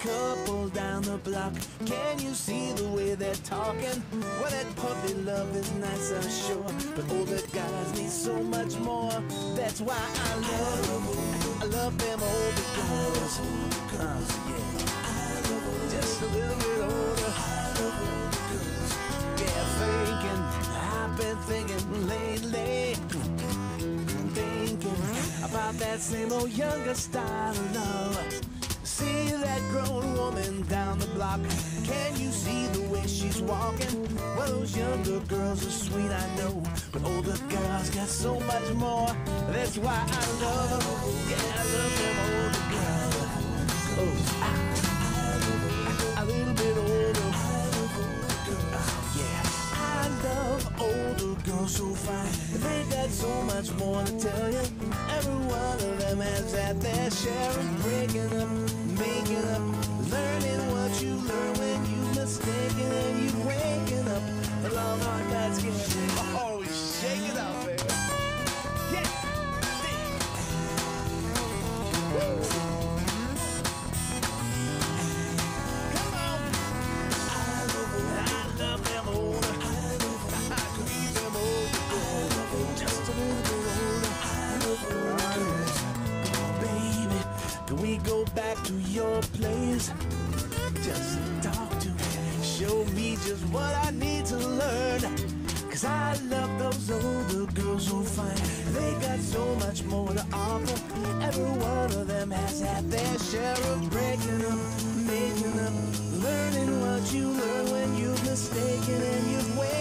couple down the block. Can you see the way they're talking? Well, that puppy love is nice, I'm sure. But older guys need so much more. That's why I love, I love them older girls. Yeah. Just a little bit older. Yeah, thinking, I've been thinking lately. Thinking about that same old younger style of love. See that grown woman down the block. Can you see the way she's walking? Well, those younger girls are sweet, I know. But older girls got so much more. That's why I love. Yeah, I love them older girls. Oh, I, a little bit older. Oh, yeah. I love older girls so fine. They got so much more to tell you. Every one of them has had their share of breaking up, making up, learning what you learn when you mistaken and you waking up. The long hard nights get Oh, shake it out, just what I need to learn. Cause I love those older girls so fine. They got so much more to offer. Every one of them has had their share of breaking up, making up, learning what you learn when you've mistaken and you're waking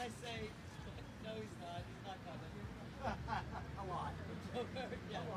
I say, no, he's not, he's not coming. a lot. yeah.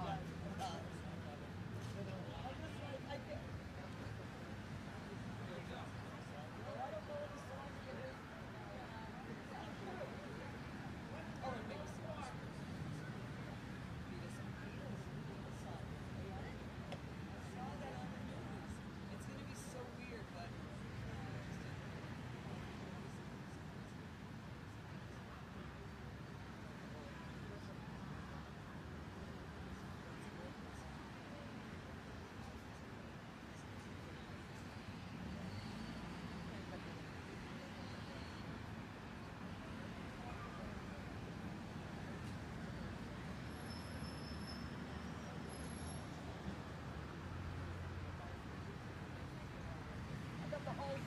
the whole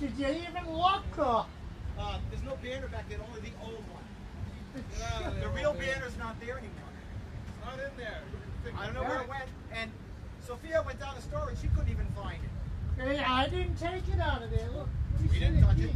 Did you even look? Uh, there's no banner back there, only the old one. Yeah, uh, the real banner's not there anymore. It's not in there. I don't know where it went. And Sophia went down the store and she couldn't even find it. Hey, I didn't take it out of there. Look. We didn't touch it.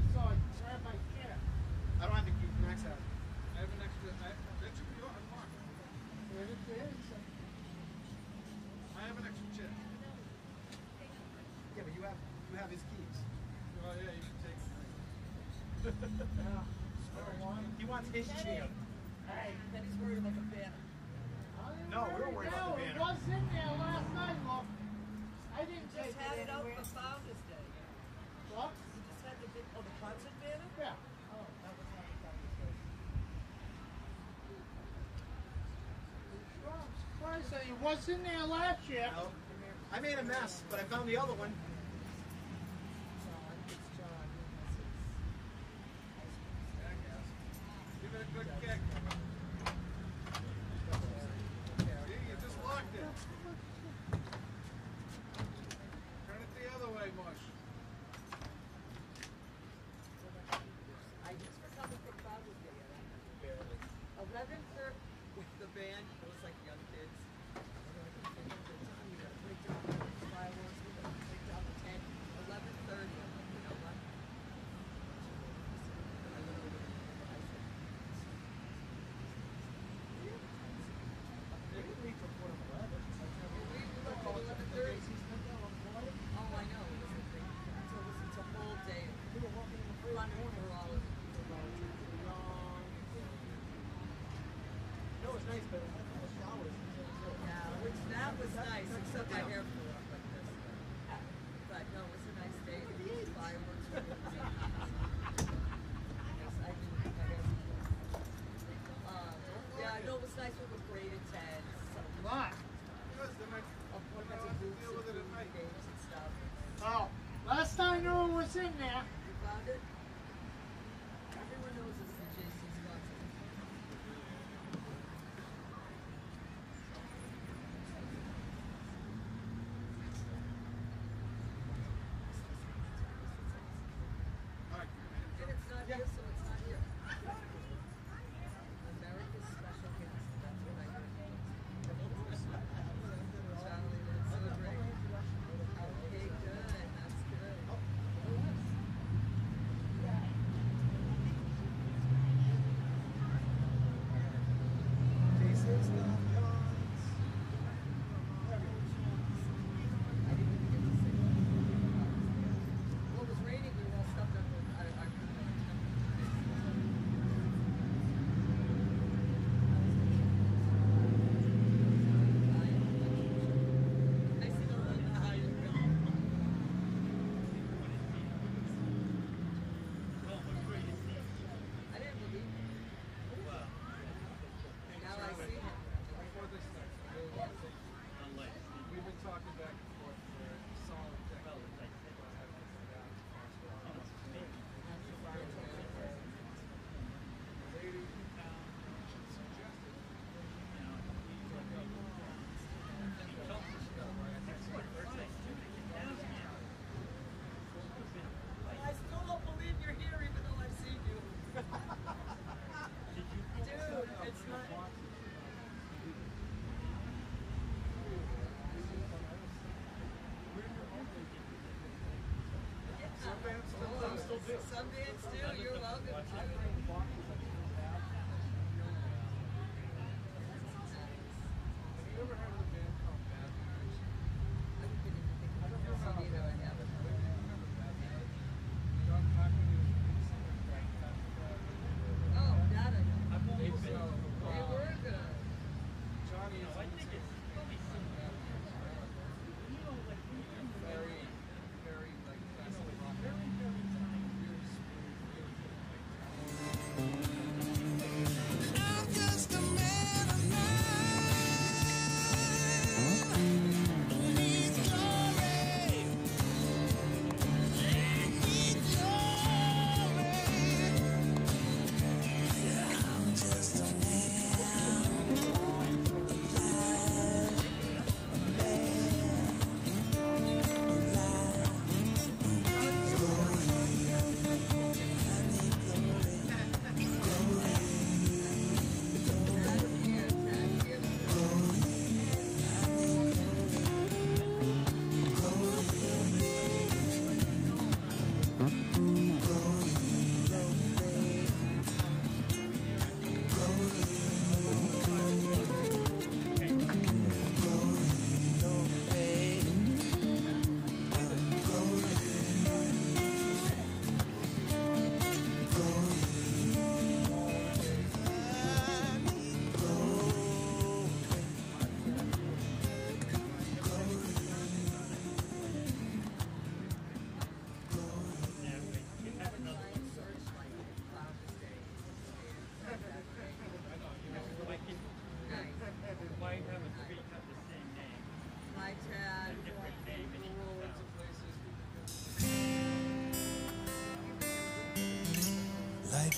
was. He wasn't there last year. No. I made a mess, but I found the other one. Sundance too, you're welcome to.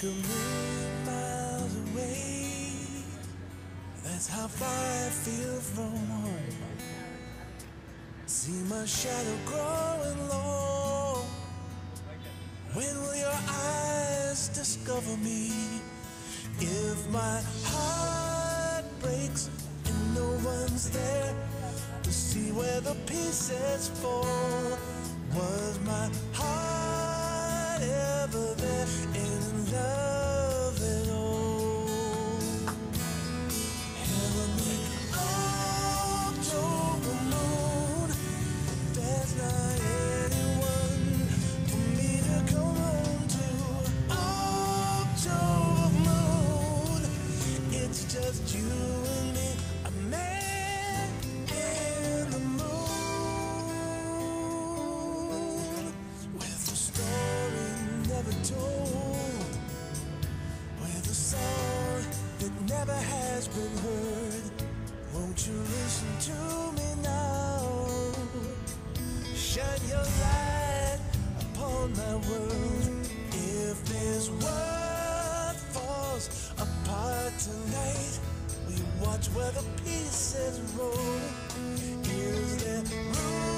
a million miles away. That's how far I feel from home. See my shadow growing low. When will your eyes discover me? If my heart breaks and no one's there to see where the pieces fall. Shine your light upon my world. If this world falls apart tonight, we watch where the pieces roll. Is there room?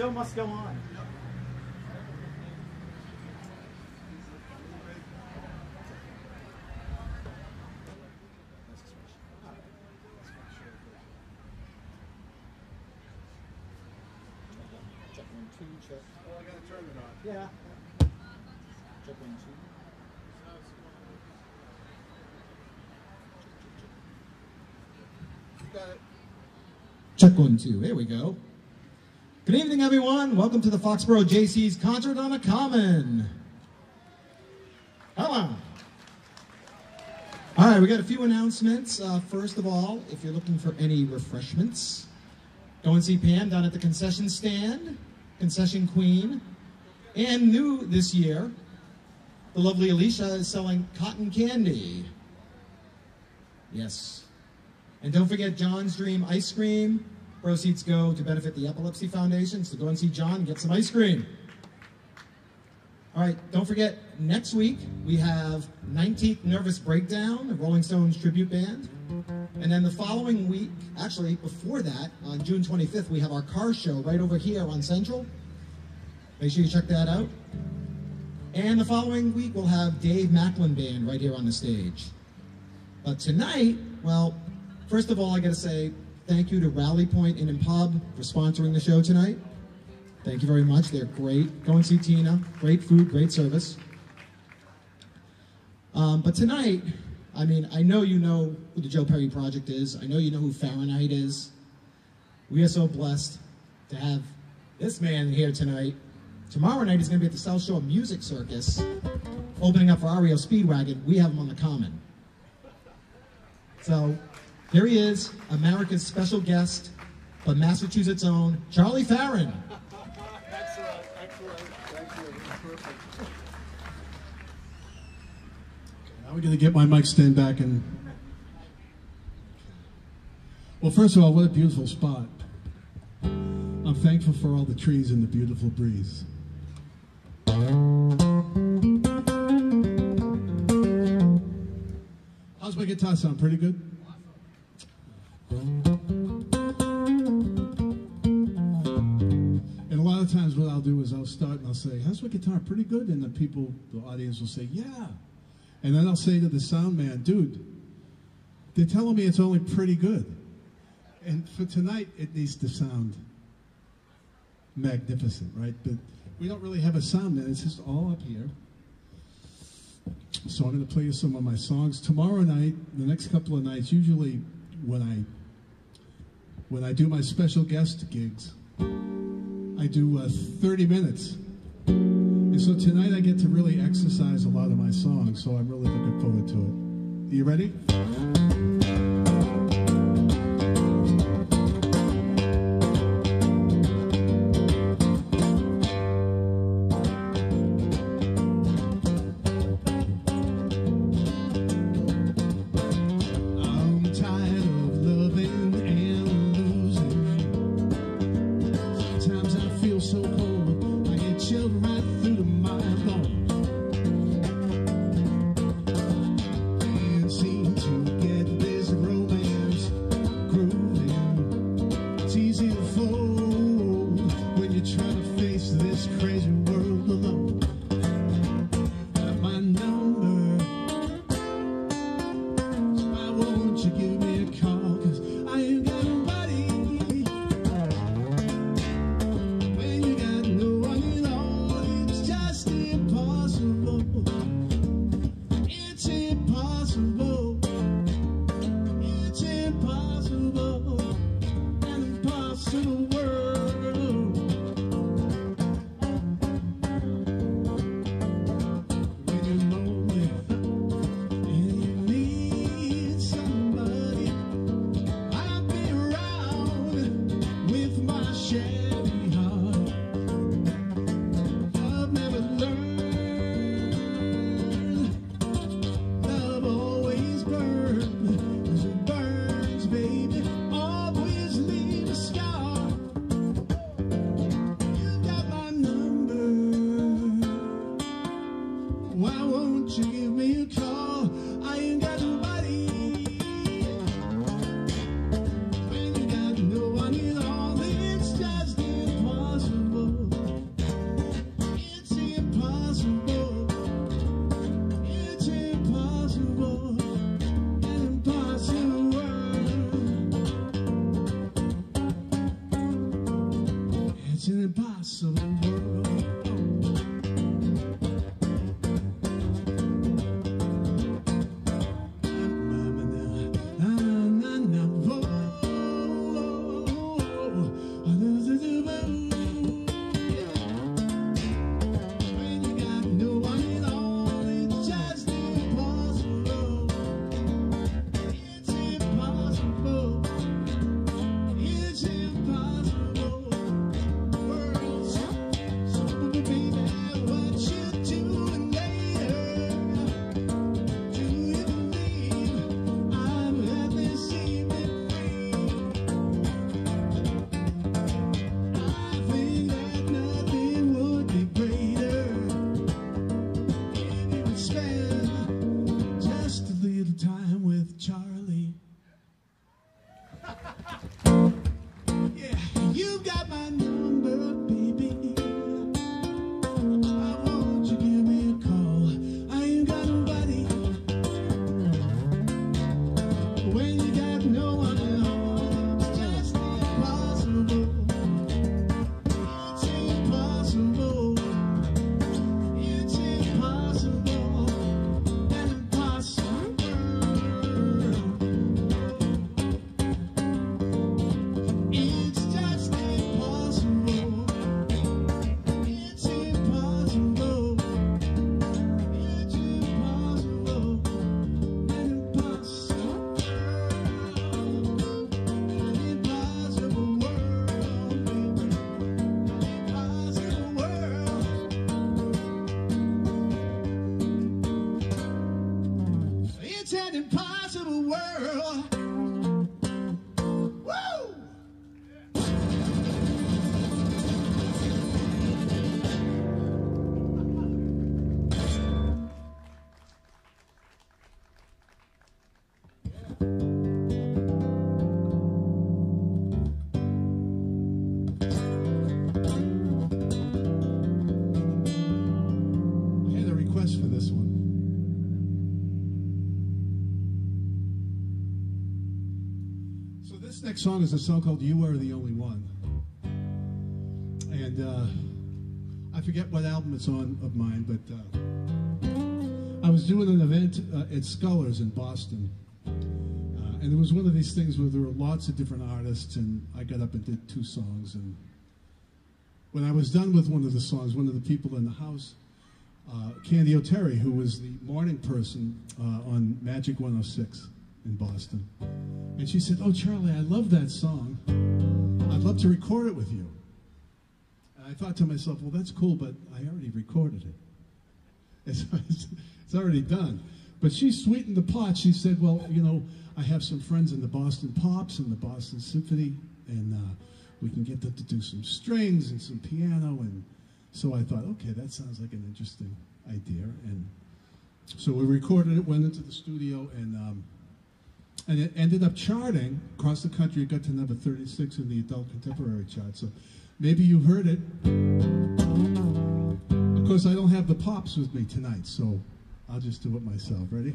Show must go on. Check one, two, check. On. Yeah. Check one, two. There we go. Good evening, everyone. Welcome to the Foxborough Jaycees Concert on a Common. Hello. All right, we got a few announcements. Uh, first of all, if you're looking for any refreshments, go and see Pam down at the concession stand, Concession Queen. And new this year, the lovely Alicia is selling cotton candy. Yes. And don't forget John's Dream Ice Cream. Proceeds go to benefit the Epilepsy Foundation. So go and see John and get some ice cream. All right, don't forget, next week we have 19th Nervous Breakdown, the Rolling Stones tribute band. And then the following week, actually before that, on June 25th, we have our car show right over here on Central. Make sure you check that out. And the following week, we'll have Dave Macklin Band right here on the stage. But tonight, well, first of all, I got to say thank you to Rally Point Inn and Pub for sponsoring the show tonight. Thank you very much. They're great. Go and see Tina. Great food, great service. Um, but tonight, I mean, I know you know who the Joe Perry Project is. I know you know who Fahrenheit is. We are so blessed to have this man here tonight. Tomorrow night he's going to be at the South Shore Music Circus, opening up for REO Speedwagon. We have him on the Common. So here he is, America's special guest, but Massachusetts' own Charlie Farren. Now we're going to get my mic stand back and. Well, first of all, what a beautiful spot. I'm thankful for all the trees and the beautiful breeze. How's my guitar sound? Pretty good? And a lot of times, what I'll do is I'll start and I'll say, "How's my guitar? Pretty good." And the people, the audience, will say, "Yeah." And then I'll say to the sound man, "Dude, they're telling me it's only pretty good." And for tonight, it needs to sound magnificent, right? But we don't really have a sound man; it's just all up here. So I'm going to play you some of my songs tomorrow night. The next couple of nights, usually when I when I do my special guest gigs. I do uh, 30 minutes. And so tonight I get to really exercise a lot of my songs, so I'm really looking forward to it. Are you ready? Song is a song called "You Are the Only One," and uh, I forget what album it's on of mine, but uh, I was doing an event uh, at Scullers in Boston, uh, and it was one of these things where there were lots of different artists, and I got up and did two songs, and when I was done with one of the songs, one of the people in the house uh, Candy O'Terry, who was the morning person uh, on Magic 106 in Boston. And she said, Oh, Charlie, I love that song. I'd love to record it with you. And I thought to myself, Well, that's cool, but I already recorded it. It's, it's already done. But she sweetened the pot. She said, Well, you know, I have some friends in the Boston Pops and the Boston Symphony, and uh, we can get them to do some strings and some piano and so I thought, okay, that sounds like an interesting idea. And so we recorded it, went into the studio, and um, and it ended up charting across the country. It got to number 36 in the adult contemporary chart. So maybe you heard it. Of course, I don't have the pops with me tonight, so I'll just do it myself. Ready?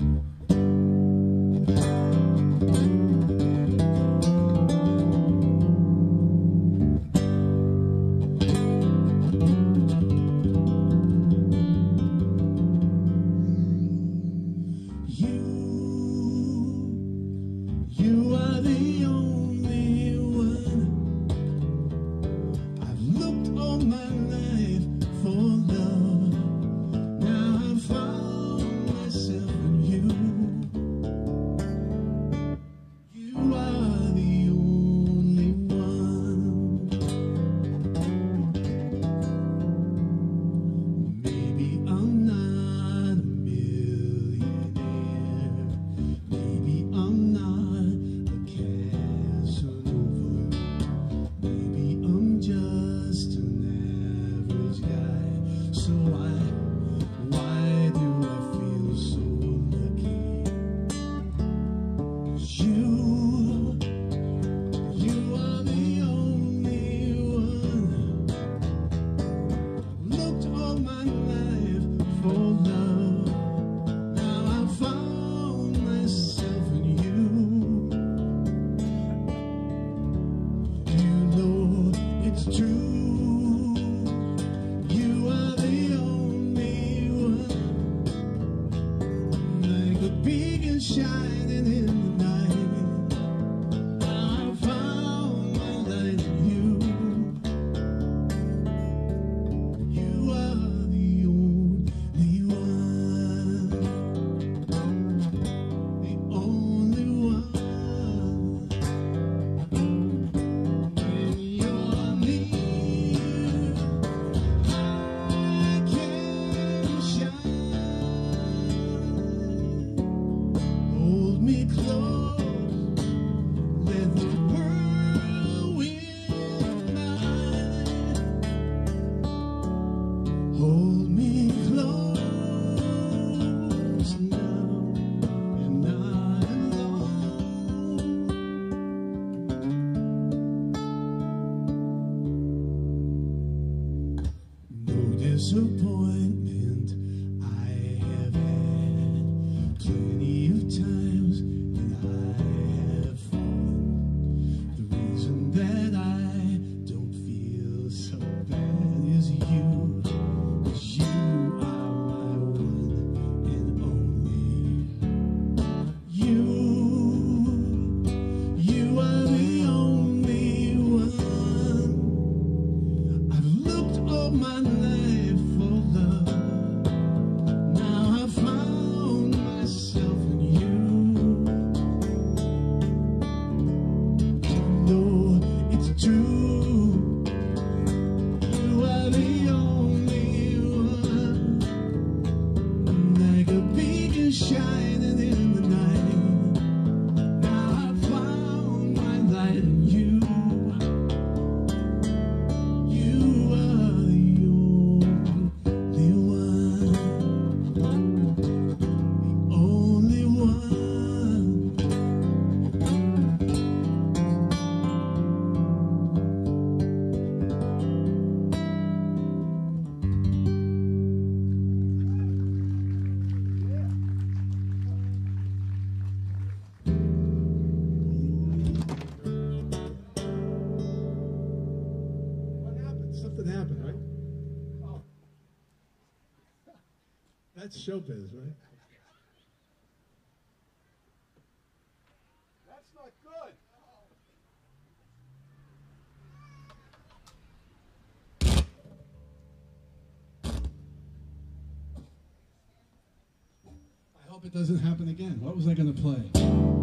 Doesn't happen again. What was I going to play?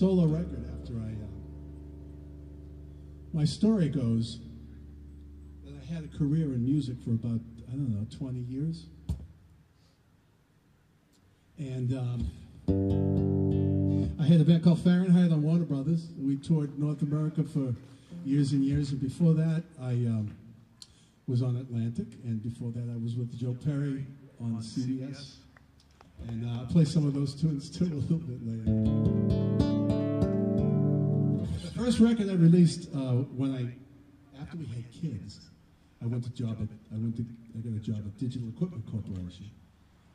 Solo record after I. Uh, my story goes that I had a career in music for about, I don't know, 20 years. And um, I had a band called Fahrenheit on Warner Brothers. We toured North America for years and years. And before that, I um, was on Atlantic. And before that, I was with Joe Perry on, On CBS. CBS. And uh, I'll play some of those tunes too a little bit later. The first record I released uh, when I, after we had kids, I went to job at, I went to, I got a job at Digital Equipment Corporation.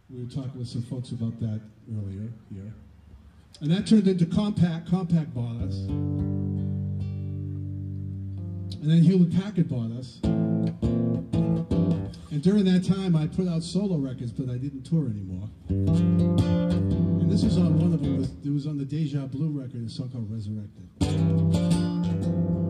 We were talking with some folks about that earlier here. And that turned into Compaq. Compaq bought us. And then Hewlett Packard bought us. And during that time, I put out solo records, but I didn't tour anymore. And this was on one of them. It was on the Deja Blue record, a song called Resurrected. Resurrected,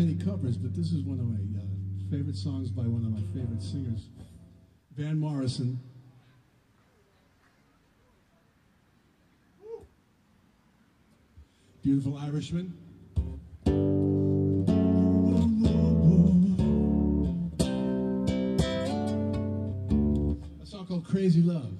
many covers, but this is one of my uh, favorite songs by one of my favorite singers, Van Morrison. Beautiful Irishman. A song called Crazy Love.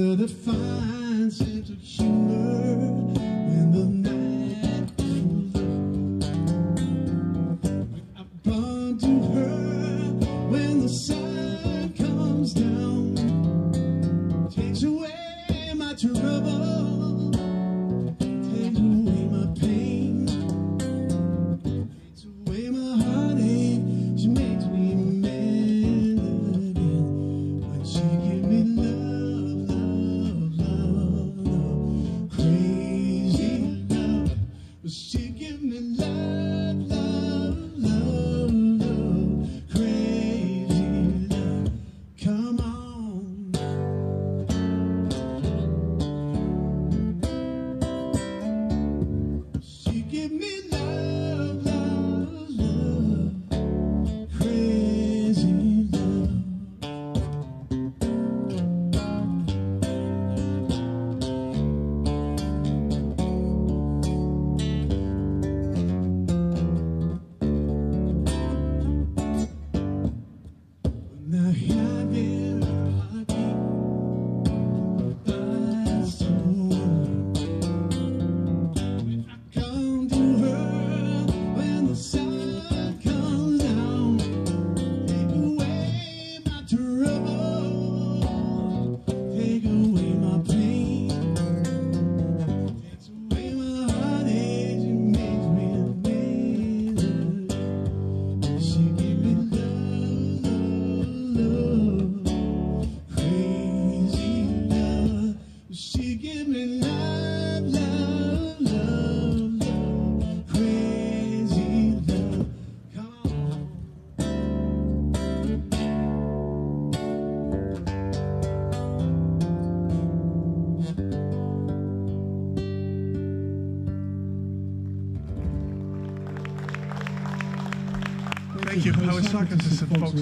She's got a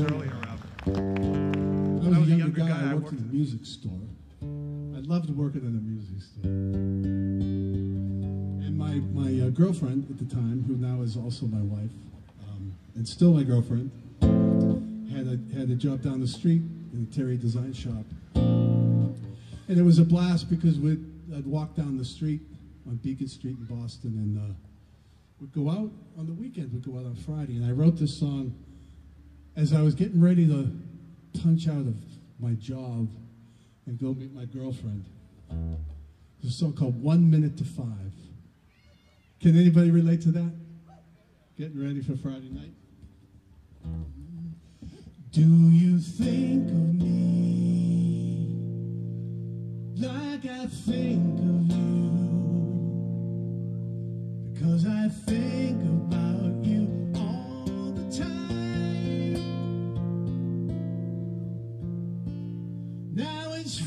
earlier. When I was a younger guy, I worked in a music store. I loved working in a music store. And my, my uh, girlfriend at the time, who now is also my wife, um, and still my girlfriend, had a, had a job down the street in a Terry design shop. And it was a blast because we'd, I'd walk down the street on Beacon Street in Boston and uh, we'd go out on the weekend, we'd go out on Friday. And I wrote this song as I was getting ready to punch out of my job and go meet my girlfriend. There's a song called One Minute to Five. Can anybody relate to that? Getting ready for Friday night? Do you think of me like I think of you? Because I think about you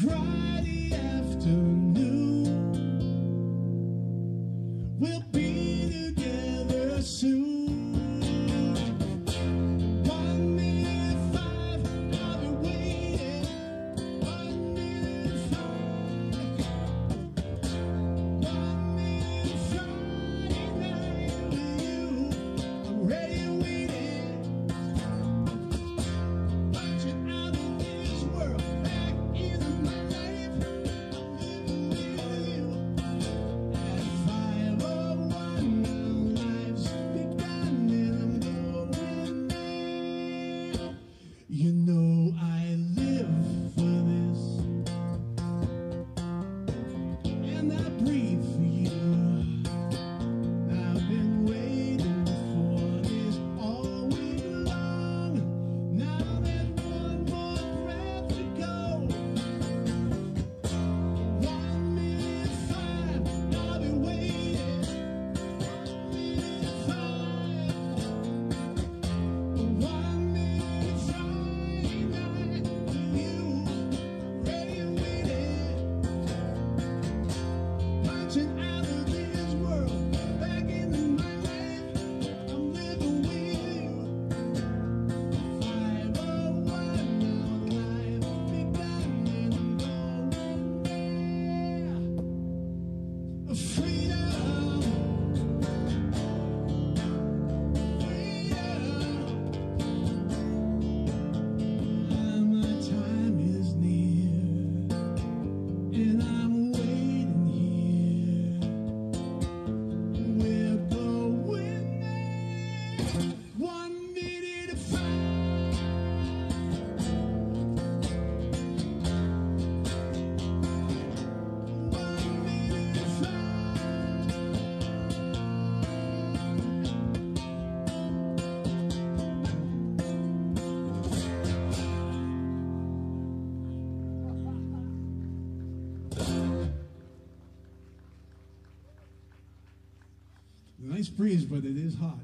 Friday afternoon. nice breeze, but it is hot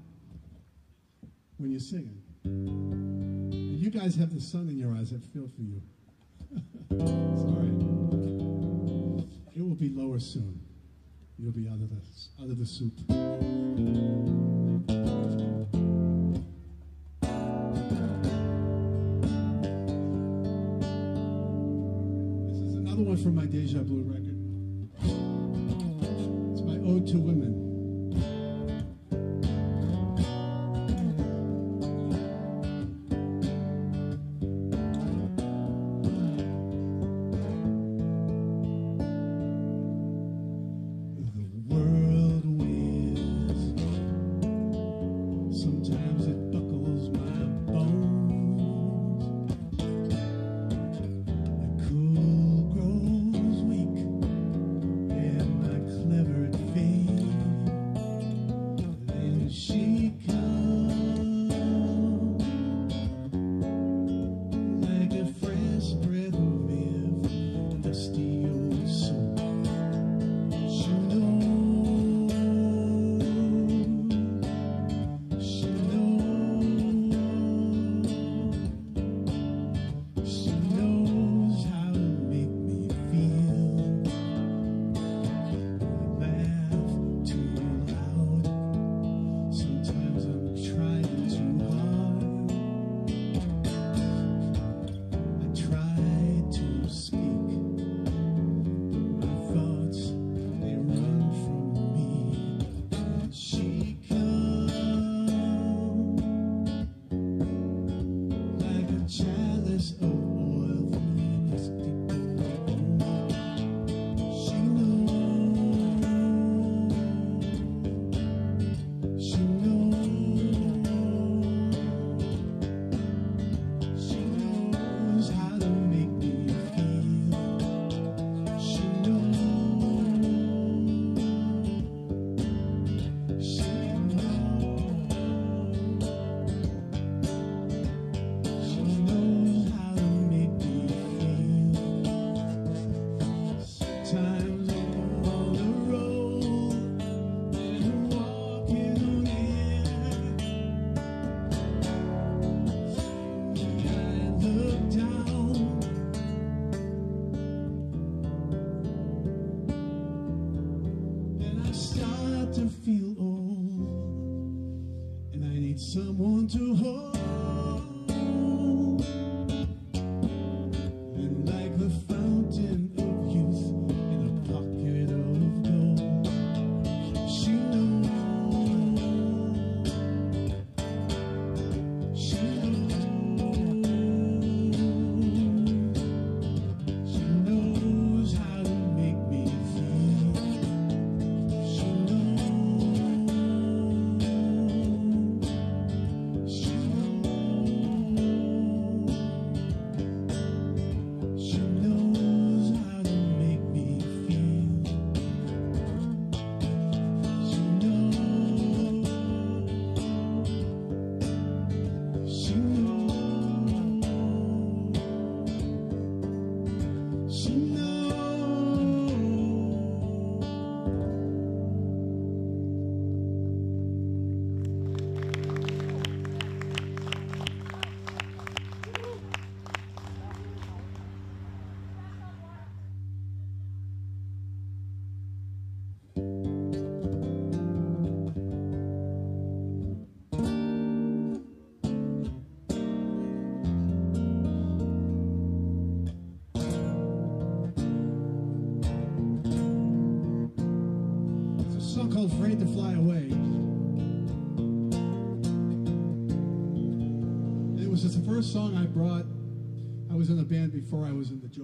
when you're singing. And you guys have the sun in your eyes. I feel for you. Sorry. It will be lower soon. You'll be out of the, out of the soup. from my Deja Blue record.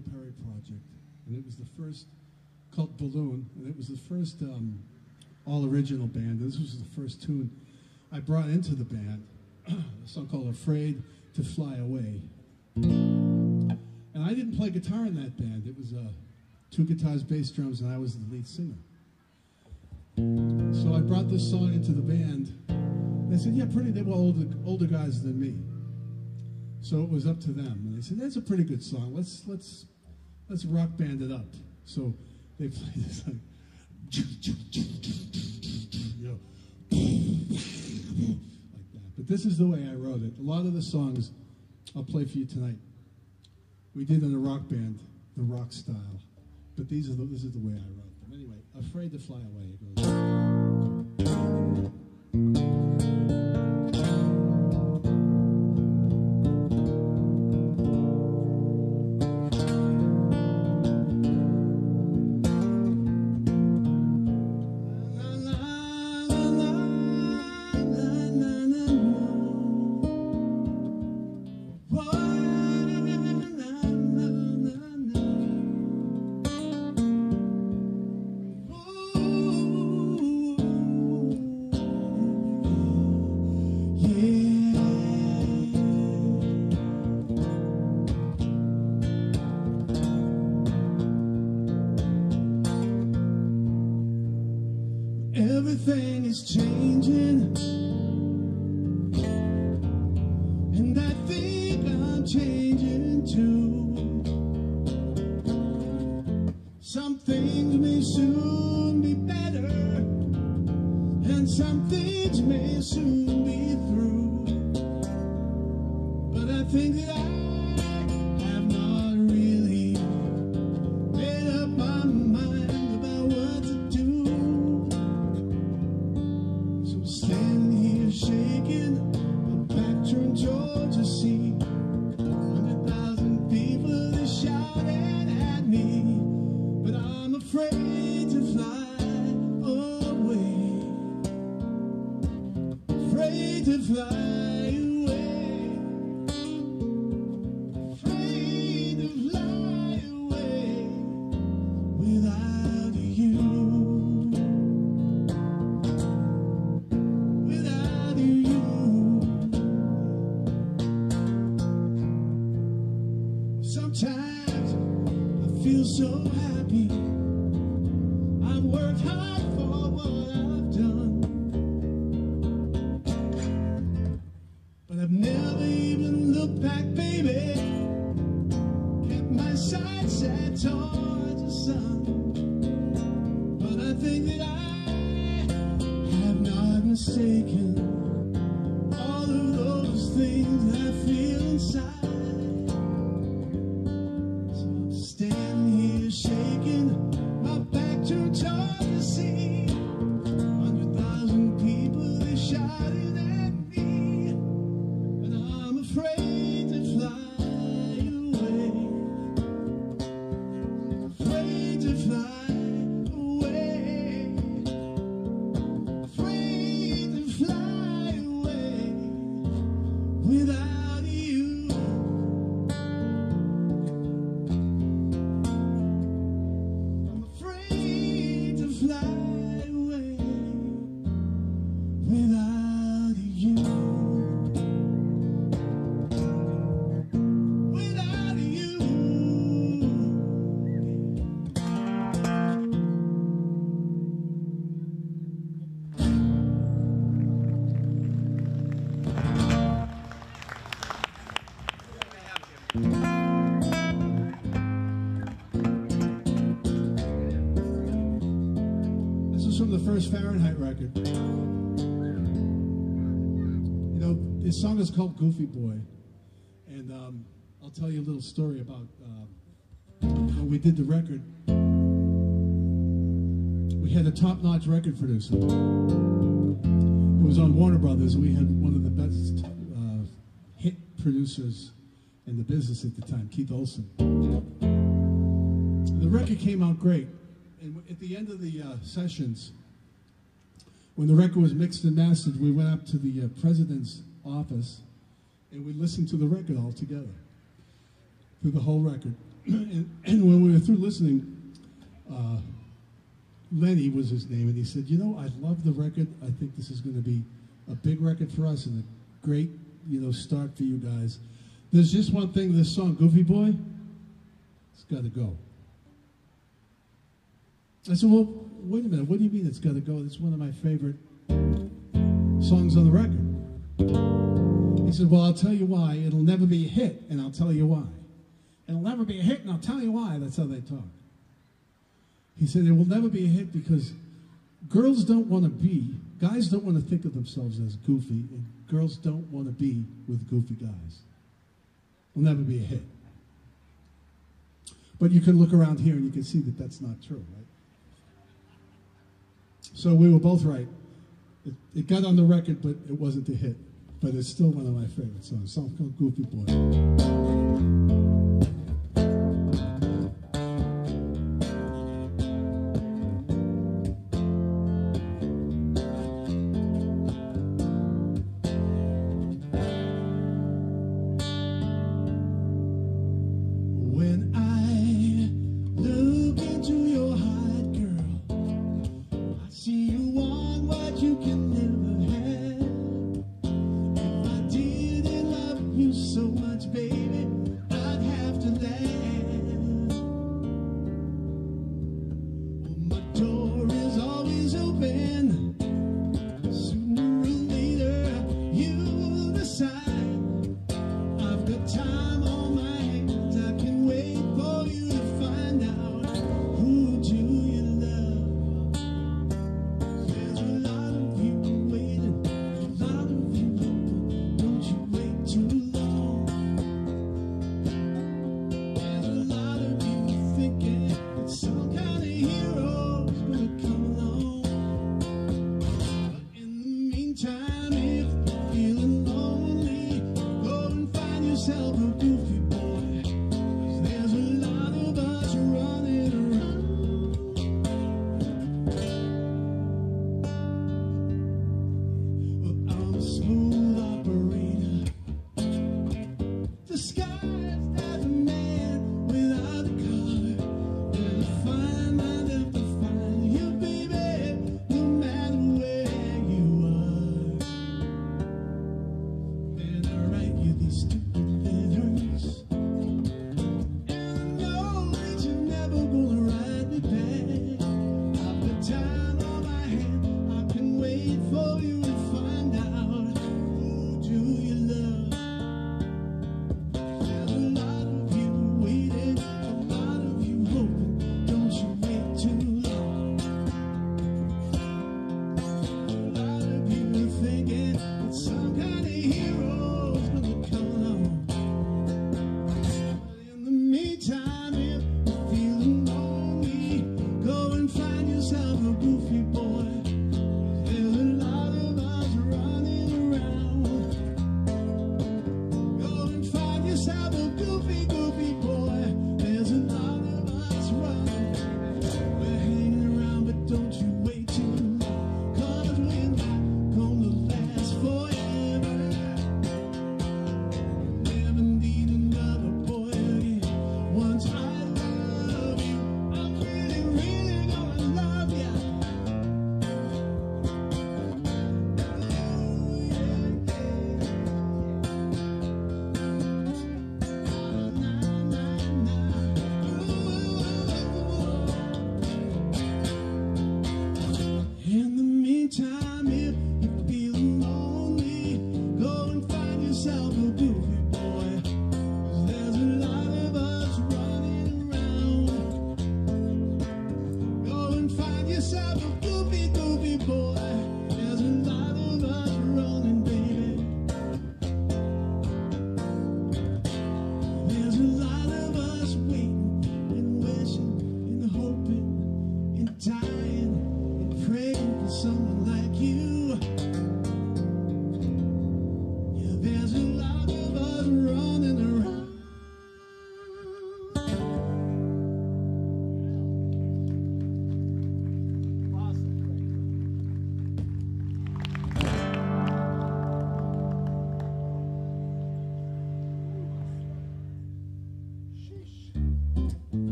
Joe Perry Project, and it was the first called Balloon, and it was the first um, all original band. This was the first tune I brought into the band, a song called Afraid to Fly Away. And I didn't play guitar in that band. It was uh, two guitars, bass, drums, and I was the lead singer. So I brought this song into the band. They said, "Yeah, pretty. They were older, older guys than me." So it was up to them, and they said, "That's a pretty good song. Let's let's let's rock band it up." So they played this like, you know, like that. But this is the way I wrote it. A lot of the songs I'll play for you tonight. We did in a rock band, the rock style. But these are the, this is the way I wrote them. Anyway, afraid to fly away. It goes. Is called Goofy Boy. And um, I'll tell you a little story about uh, when we did the record. We had a top notch record producer. It was on Warner Brothers. We had one of the best uh, hit producers in the business at the time, Keith Olsen. The record came out great. And at the end of the uh, sessions, when the record was mixed and mastered, we went up to the uh, president's office and we listened to the record all together through the whole record. and, and when we were through listening, uh, Lenny was his name, and he said, "You know, I love the record. I think this is going to be a big record for us and a great, you know, start for you guys. There's just one thing. This song, Goofy Boy, it's got to go." I said, "Well, wait a minute. What do you mean it's got to go? It's one of my favorite songs on the record." He said, Well, I'll tell you why. It'll never be a hit, and I'll tell you why. It'll never be a hit, and I'll tell you why. That's how they talk. He said, It will never be a hit because girls don't want to be, guys don't want to think of themselves as goofy, and girls don't want to be with goofy guys. It'll never be a hit. But you can look around here and you can see that that's not true, right? So we were both right. It, it got on the record, but it wasn't a hit. But it's still one of my favorite songs. Song called Goofy Boy.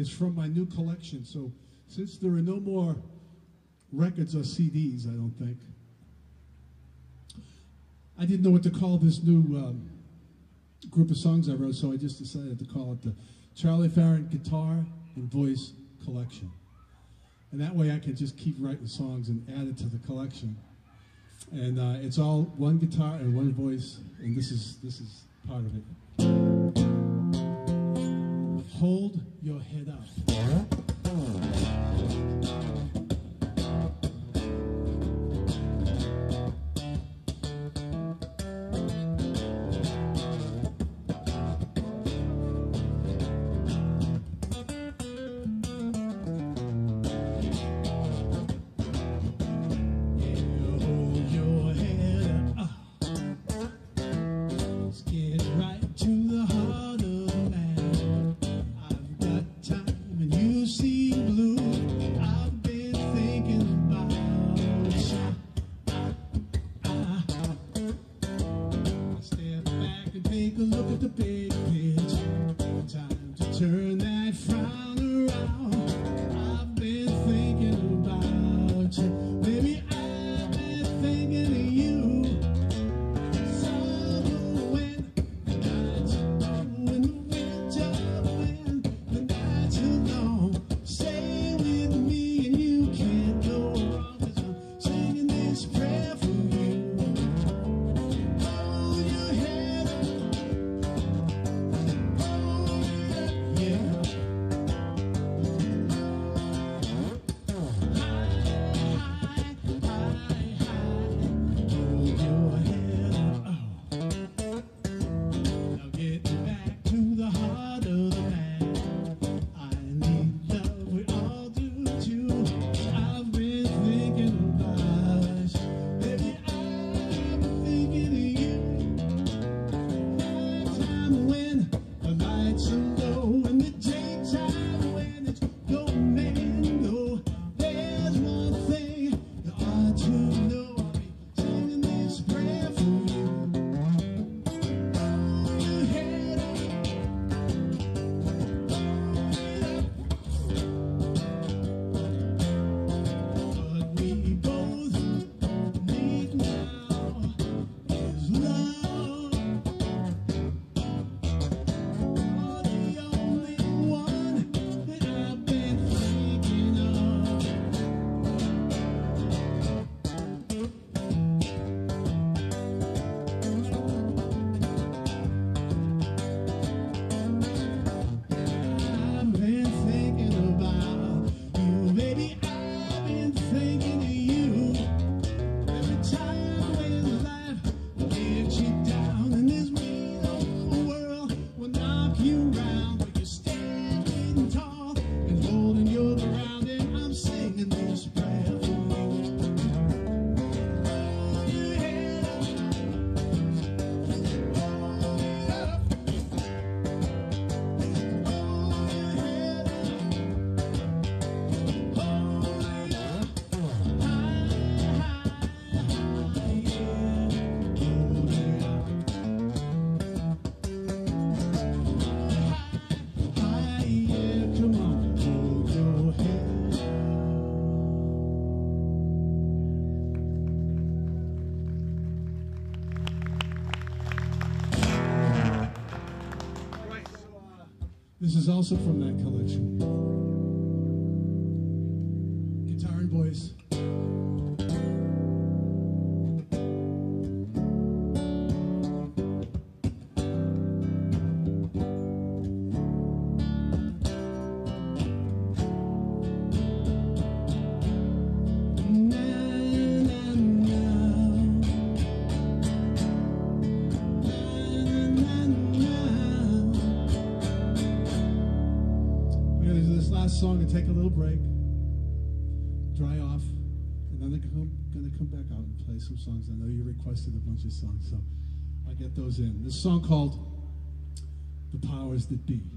is from my new collection. So since there are no more records or CDs, I don't think, I didn't know what to call this new um, group of songs I wrote, so I just decided to call it the Charlie Farren Guitar and Voice Collection. And that way I can just keep writing songs and add it to the collection. And uh, it's all one guitar and one voice, and this is, this is part of it hold your head up. also from song called The Powers That Be.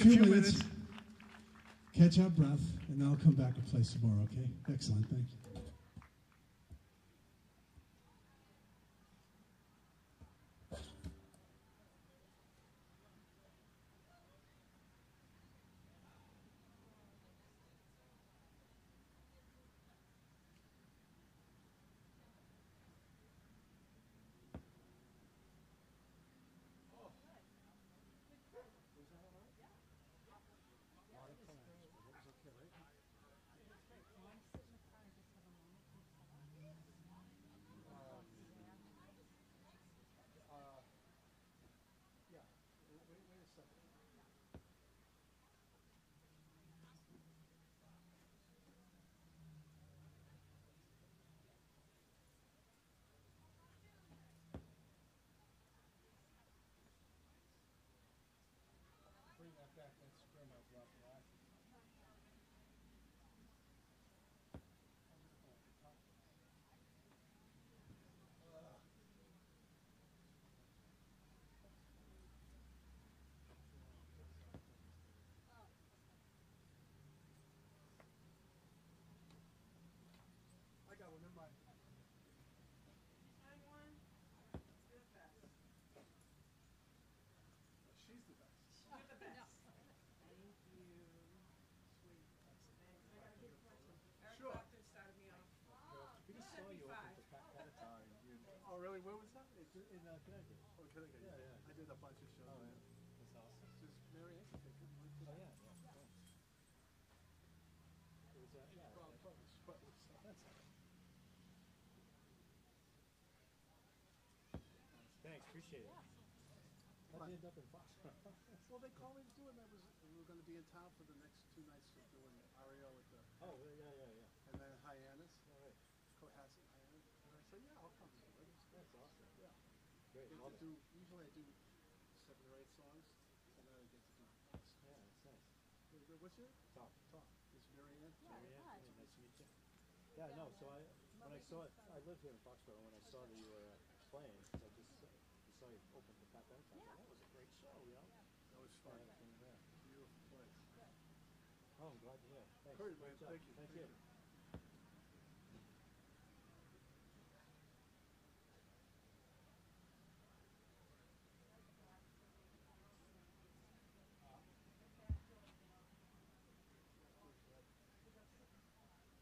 few, few minutes, minutes, catch our breath, and then I'll come back and play some more, okay? Excellent, thank you. Yeah, yeah. Yeah. Yeah, yeah. yeah. Yeah. Thanks, appreciate it. How'd you end up in? Well, they called me to do it, and I was, we were gonna be in town for the next two nights of doing REO at the, oh, yeah, yeah, yeah. and then Hyannis, All right. Cohasset Hyannis. And I said, yeah, I'll come. to it. That's awesome. Yeah. Great. Get Love to do, usually I do seven or eight songs, and then I get to do. Yeah, that's nice. What's your? Talk. Talk. It's Mary Ann? Mary Ann, yeah, nice to meet you. Yeah, no, so I, when I saw it, I lived here in Foxborough, when I saw that you were uh, playing, 'cause I just, uh, I saw you open the Pat Benatar, I thought, that was a great show, you know? That was Yeah, fun. yeah. Beautiful place. Oh, I'm glad to hear. Thanks. Great, Great man. job. Thank you. Thank Thank you. you.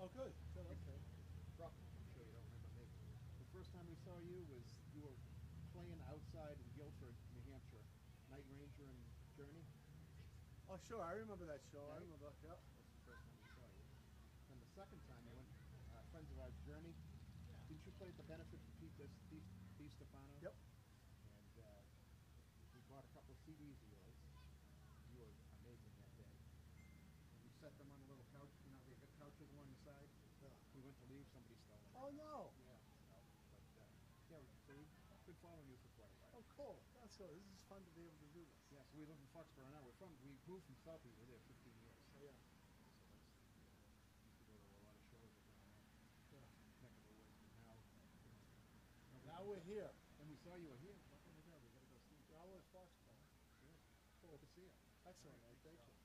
Oh, good. Good, okay. Rough, I'm sure you don't remember me. The first time we saw you was you were playing outside in Gilford, New Hampshire. Night Ranger and Journey. Oh, sure. I remember that show. I Right? remember. Yep. That's the first time we saw you. Then the second time we went, uh, friends of ours, Journey. Didn't you play at the benefit for Pete, Steve, Steve Stefano? Yep. And uh, we bought a couple of CDs of yours. You were amazing that day. And we set them on a little couch. You know, they got couches side. Yeah. We went to leave, somebody stole them. Oh no. Yeah. No, but uh, yeah, so we've been following you for quite a while. Oh, cool. That's good. This is fun to be able to do this. Yes, we live in Foxborough now. We're from, we moved from Southie. We're there 15 years. Oh, yeah. So that's, used to go to a lot of shows around that Yeah. neck of the woods. But now, Now we're here. and we saw you were here. What that? We gotta go see you. Now we're at Foxborough. Cool to see you. Excellent. man. Thank you.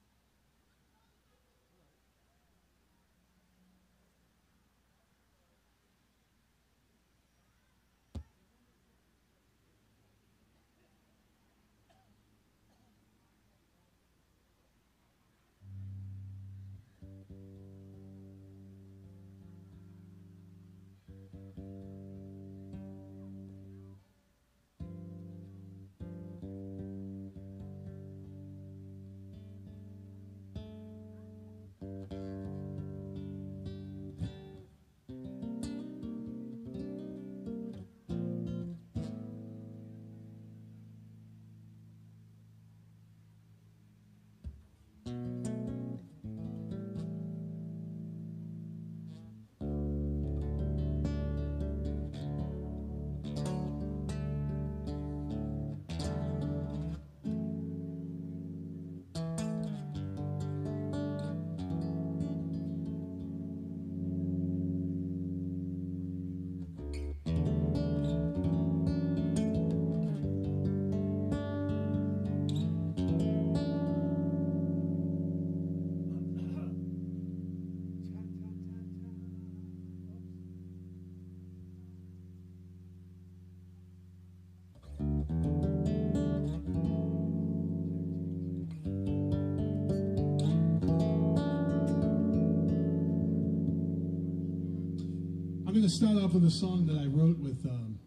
Start off with a song that I wrote with um,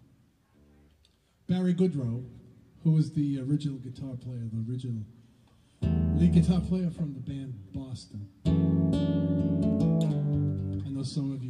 Barry Goudreau, who was the original guitar player, the original lead guitar player from the band Boston. I know some of you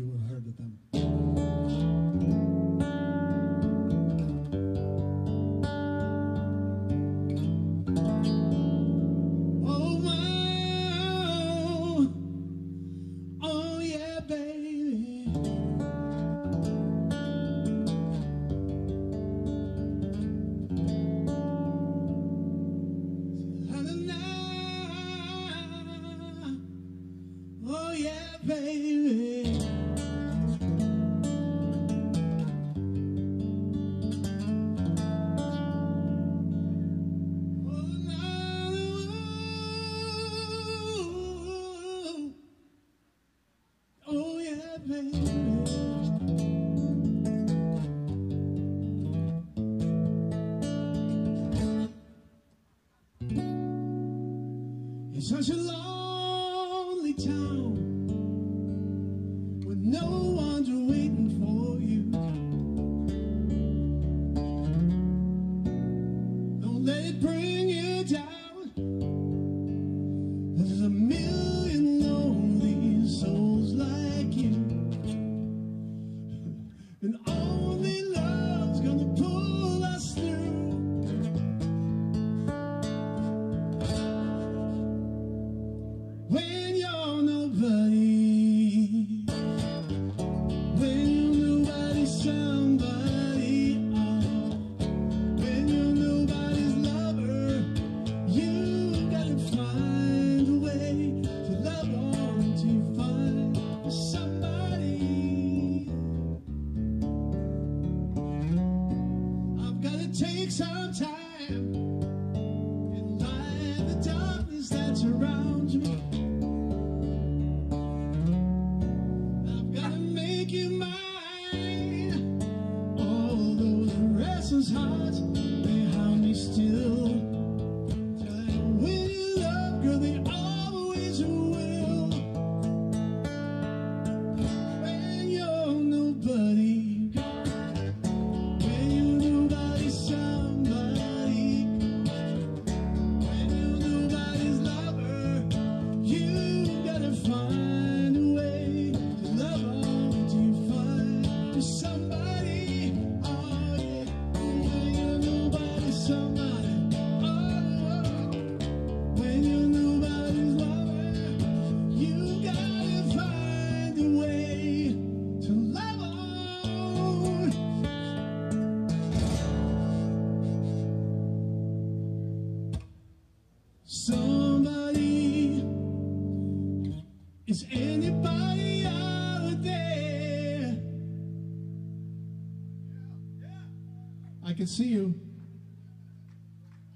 can see you.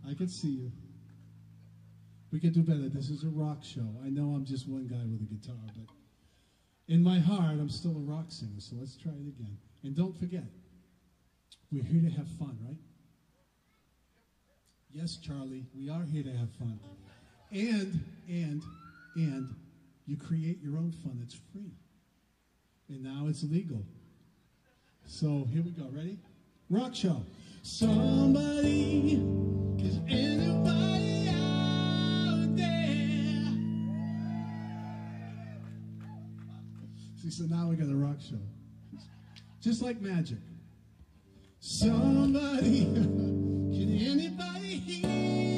I can see you. We can do better. This is a rock show. I know I'm just one guy with a guitar, but in my heart, I'm still a rock singer. So let's try it again. And don't forget, we're here to have fun, right? Yes, Charlie, we are here to have fun. And, and, and you create your own fun. It's free. And now it's legal. So here we go. Ready? Rock show. Somebody, is anybody out there? See, so now we got a rock show. Just like magic. Somebody, can anybody hear?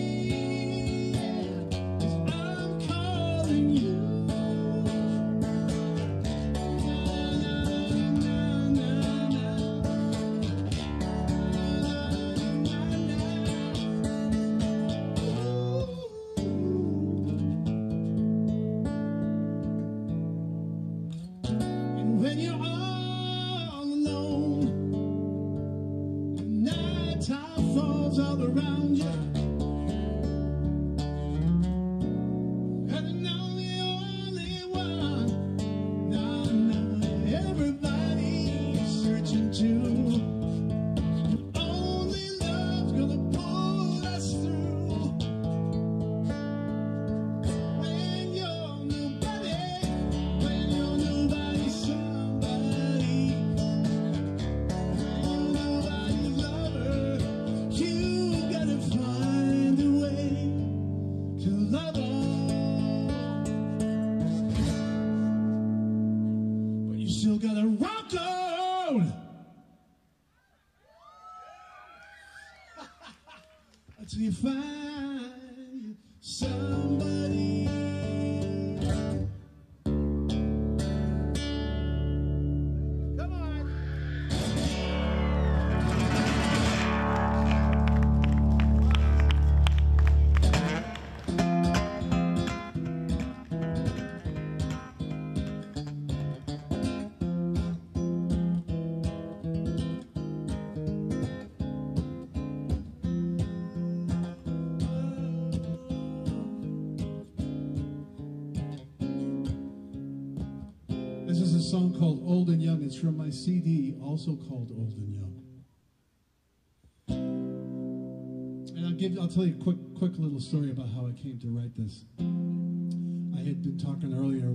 I'll tell you a quick quick little story about how I came to write this. I had been talking earlier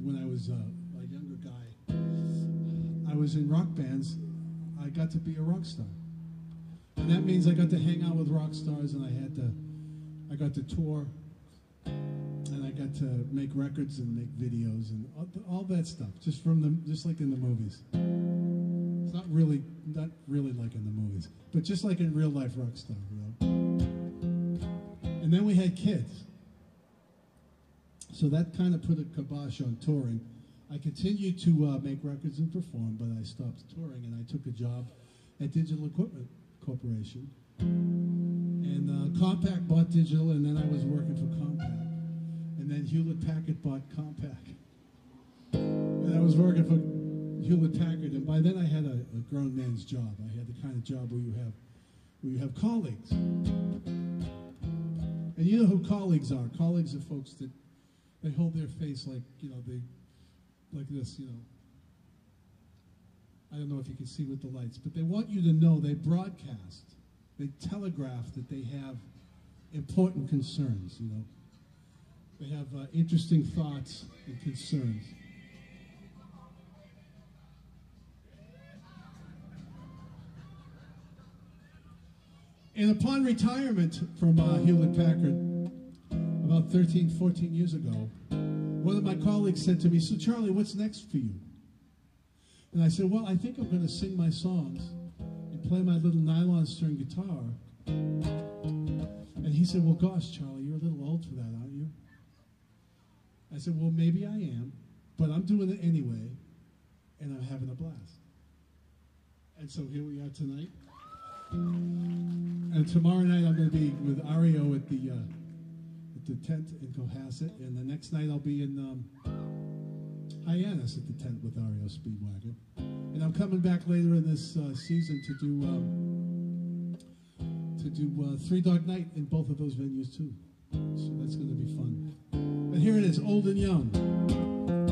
when I was uh, a younger guy. I was in rock bands. I got to be a rock star. And that means I got to hang out with rock stars and I had to I got to tour and I got to make records and make videos and all, all that stuff, just from the, just like in the movies. It's not really, not really like in the movies, but just like in real life rock star, you know. And then we had kids, so that kind of put a kibosh on touring. I continued to uh, make records and perform, but I stopped touring and I took a job at Digital Equipment Corporation. And uh, Compaq bought Digital, and then I was working for Compaq. And then Hewlett Packard bought Compaq. And I was working for Hewlett Packard, and by then I had a, a grown man's job. I had the kind of job where you have where you have colleagues. And you know who colleagues are. Colleagues are folks that they hold their face like, you know, they like this, you know. I don't know if you can see with the lights, but they want you to know they broadcast, they telegraph that they have important concerns, you know. They have uh, interesting thoughts and concerns. And upon retirement from uh, Hewlett Packard, about 13, 14 years ago, one of my colleagues said to me, So, Charlie, what's next for you? And I said, Well, I think I'm going to sing my songs and play my little nylon string guitar. And he said, Well, gosh, Charlie, you're a little old for that, aren't you? I said, Well, maybe I am, but I'm doing it anyway, and I'm having a blast. And so here we are tonight. And tomorrow night I'm going to be with REO at the uh, at the tent in Cohasset, and the next night I'll be in um, Hyannis at the tent with REO Speedwagon. And I'm coming back later in this uh, season to do um, to do uh, Three Dog Night in both of those venues too. So that's going to be fun. And here it is, old and young.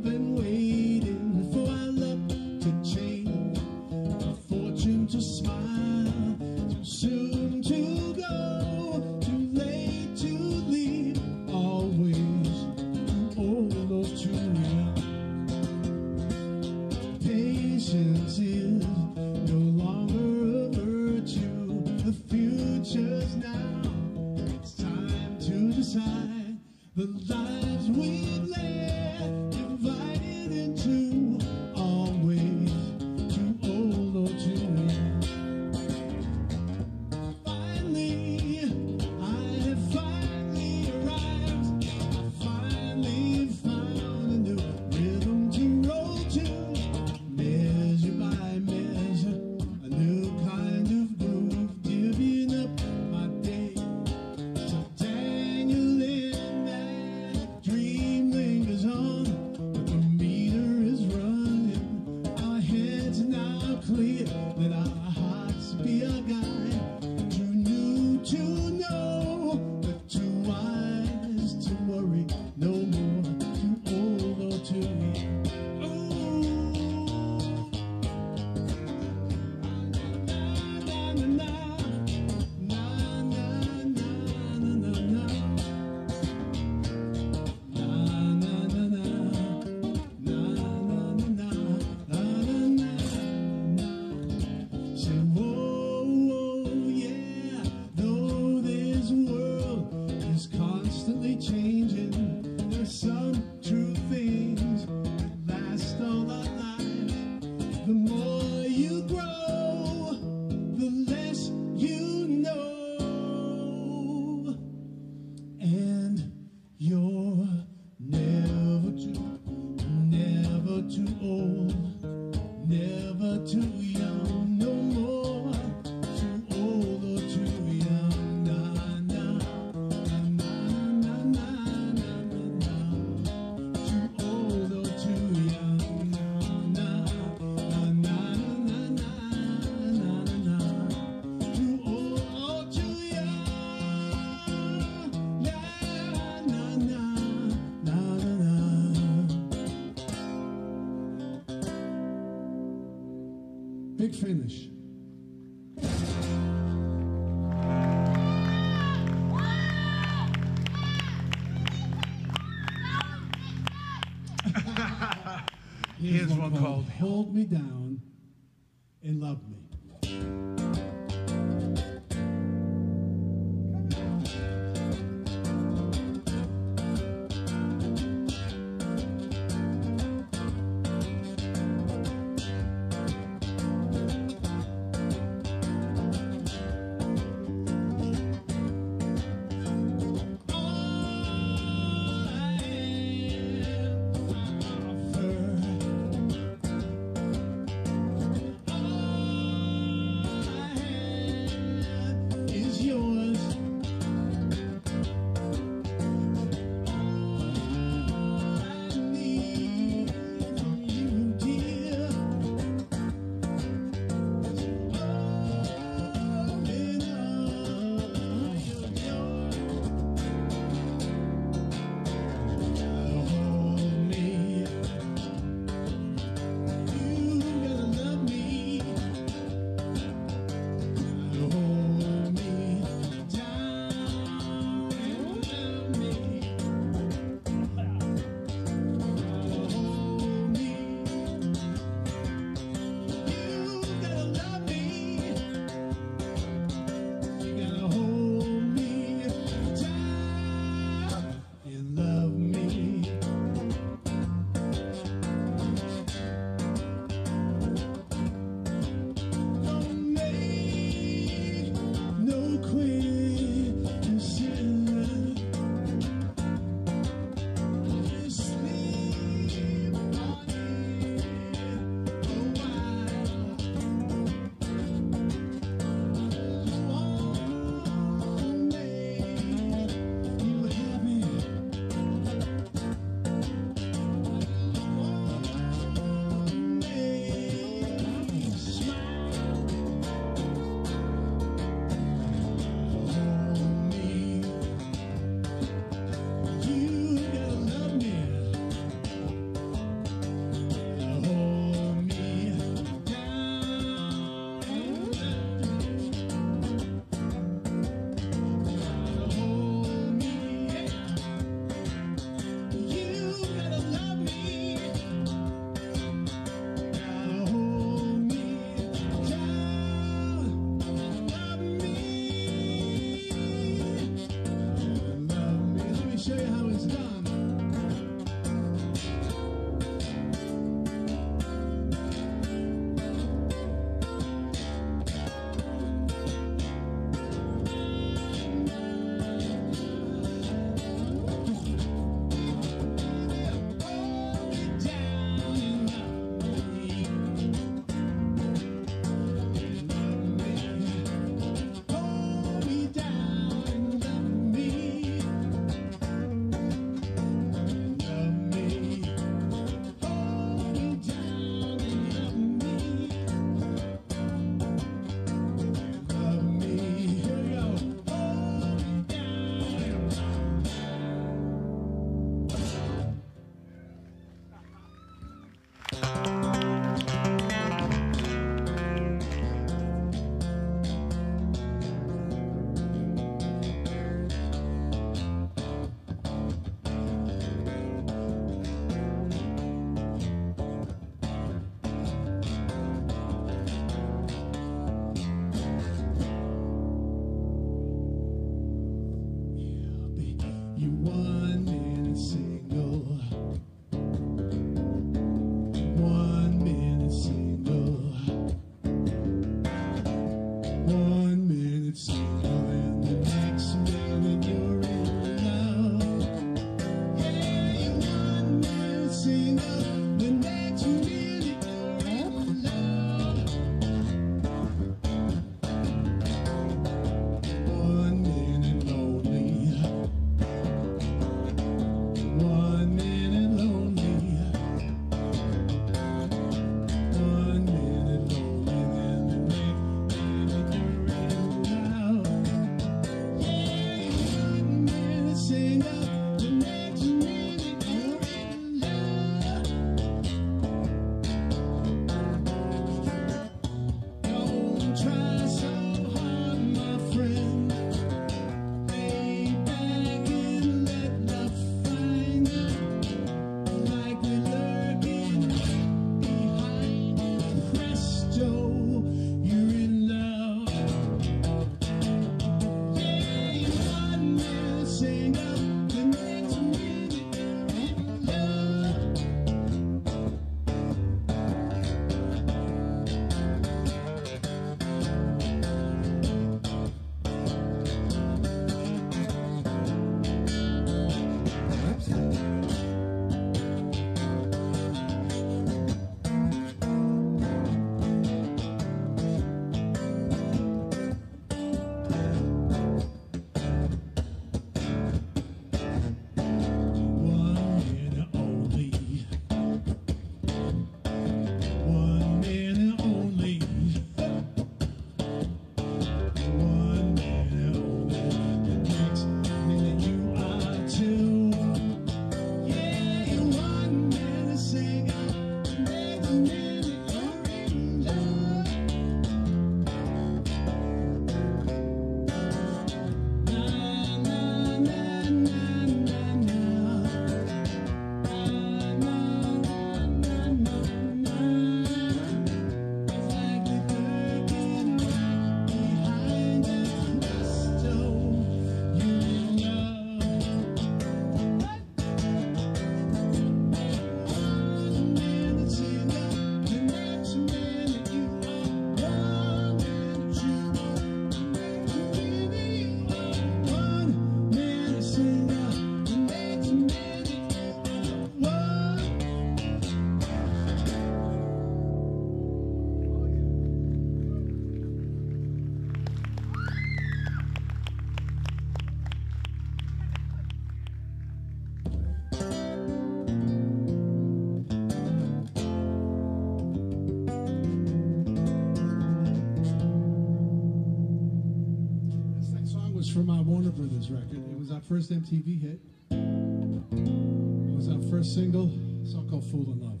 first MTV hit. It was our first single, a song called Fool in Love.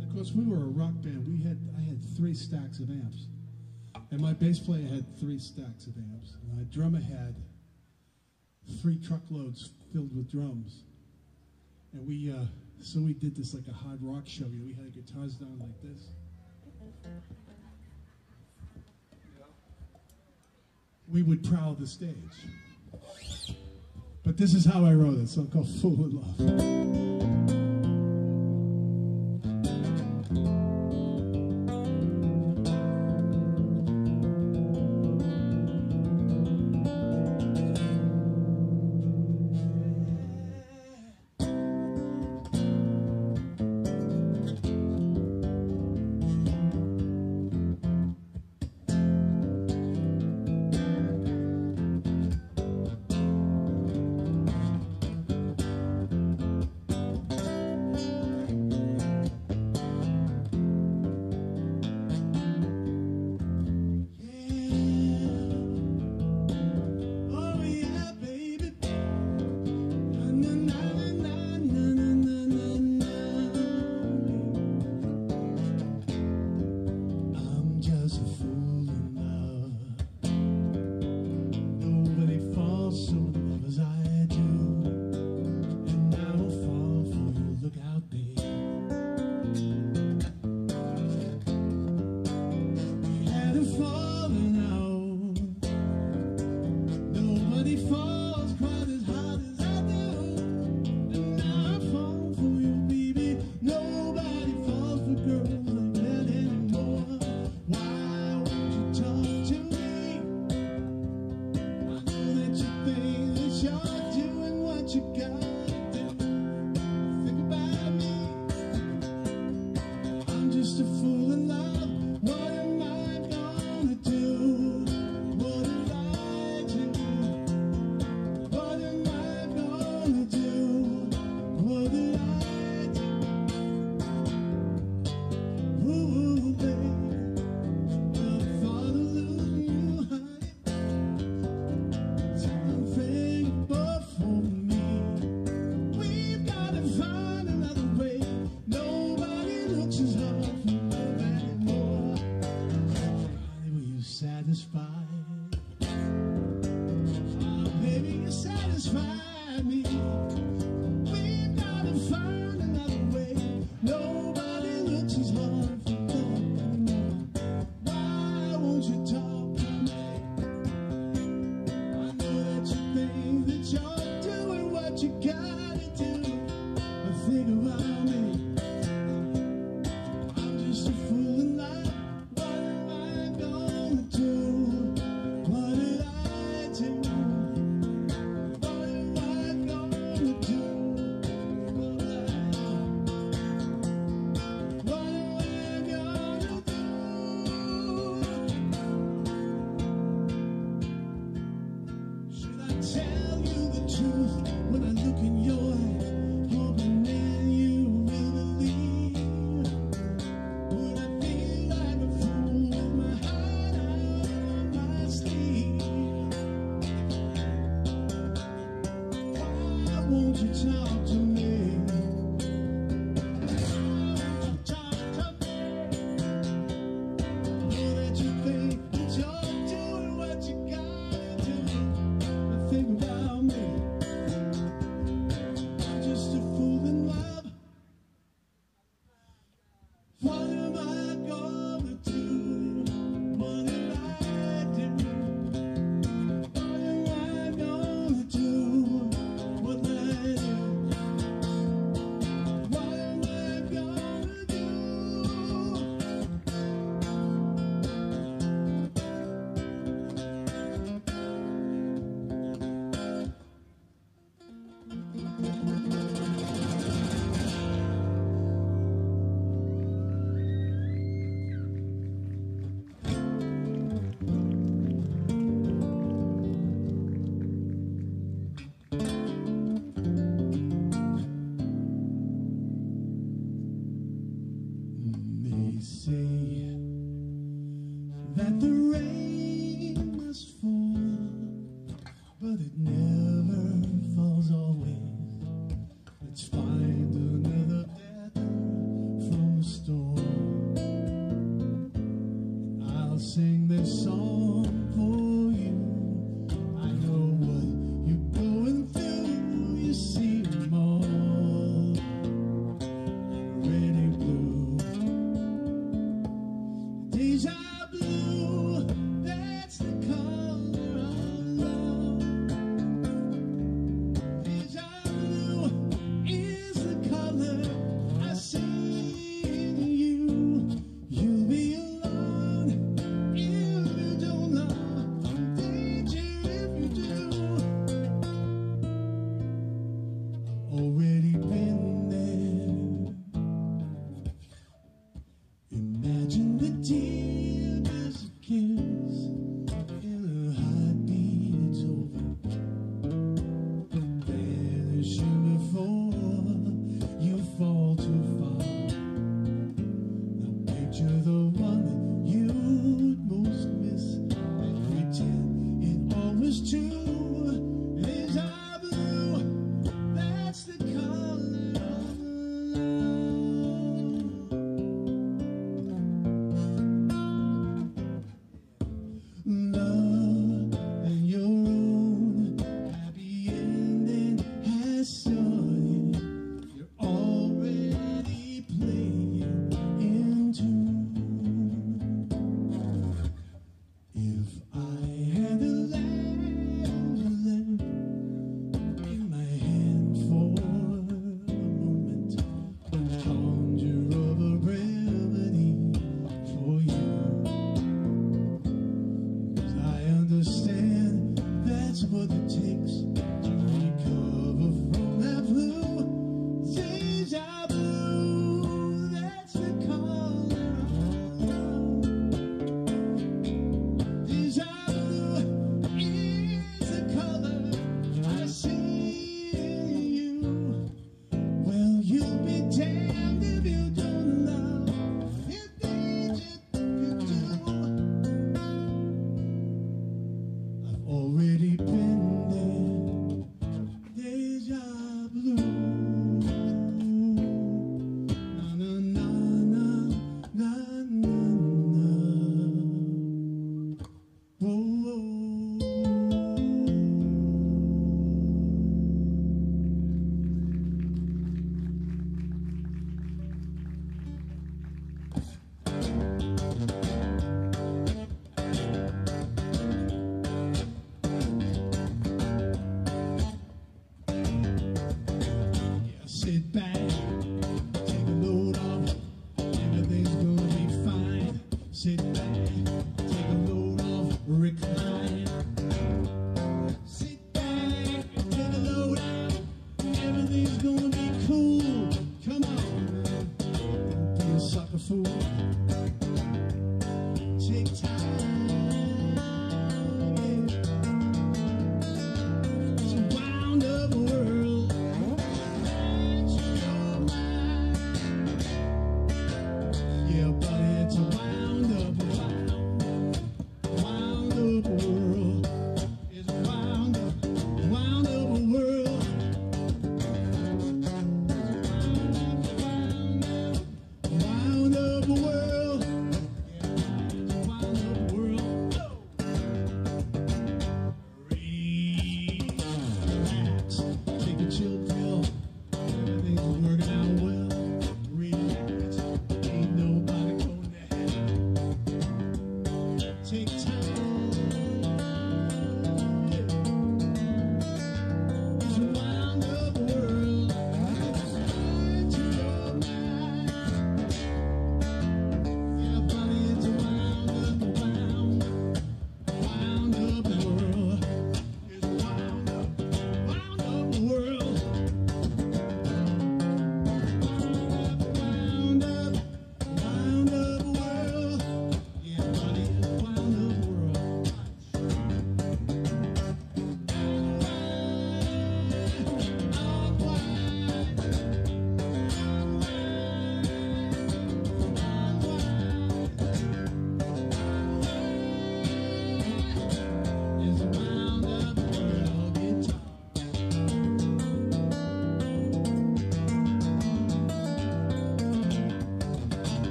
Of course, we were a rock band, we had I had three stacks of amps, and my bass player had three stacks of amps. And my drummer had three truckloads filled with drums, and we uh, so we did this like a hard rock show. You know, we had the guitars down like this. We would prowl the stage. But this is how I wrote it. So I'm called Fool in Love.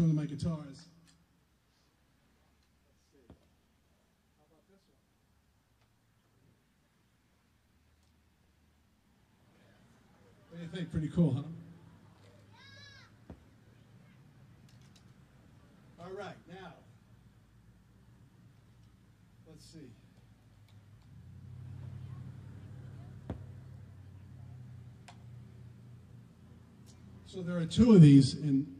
One of my guitars. What do you think? Pretty cool, huh? All right, now, let's see. So there are two of these in.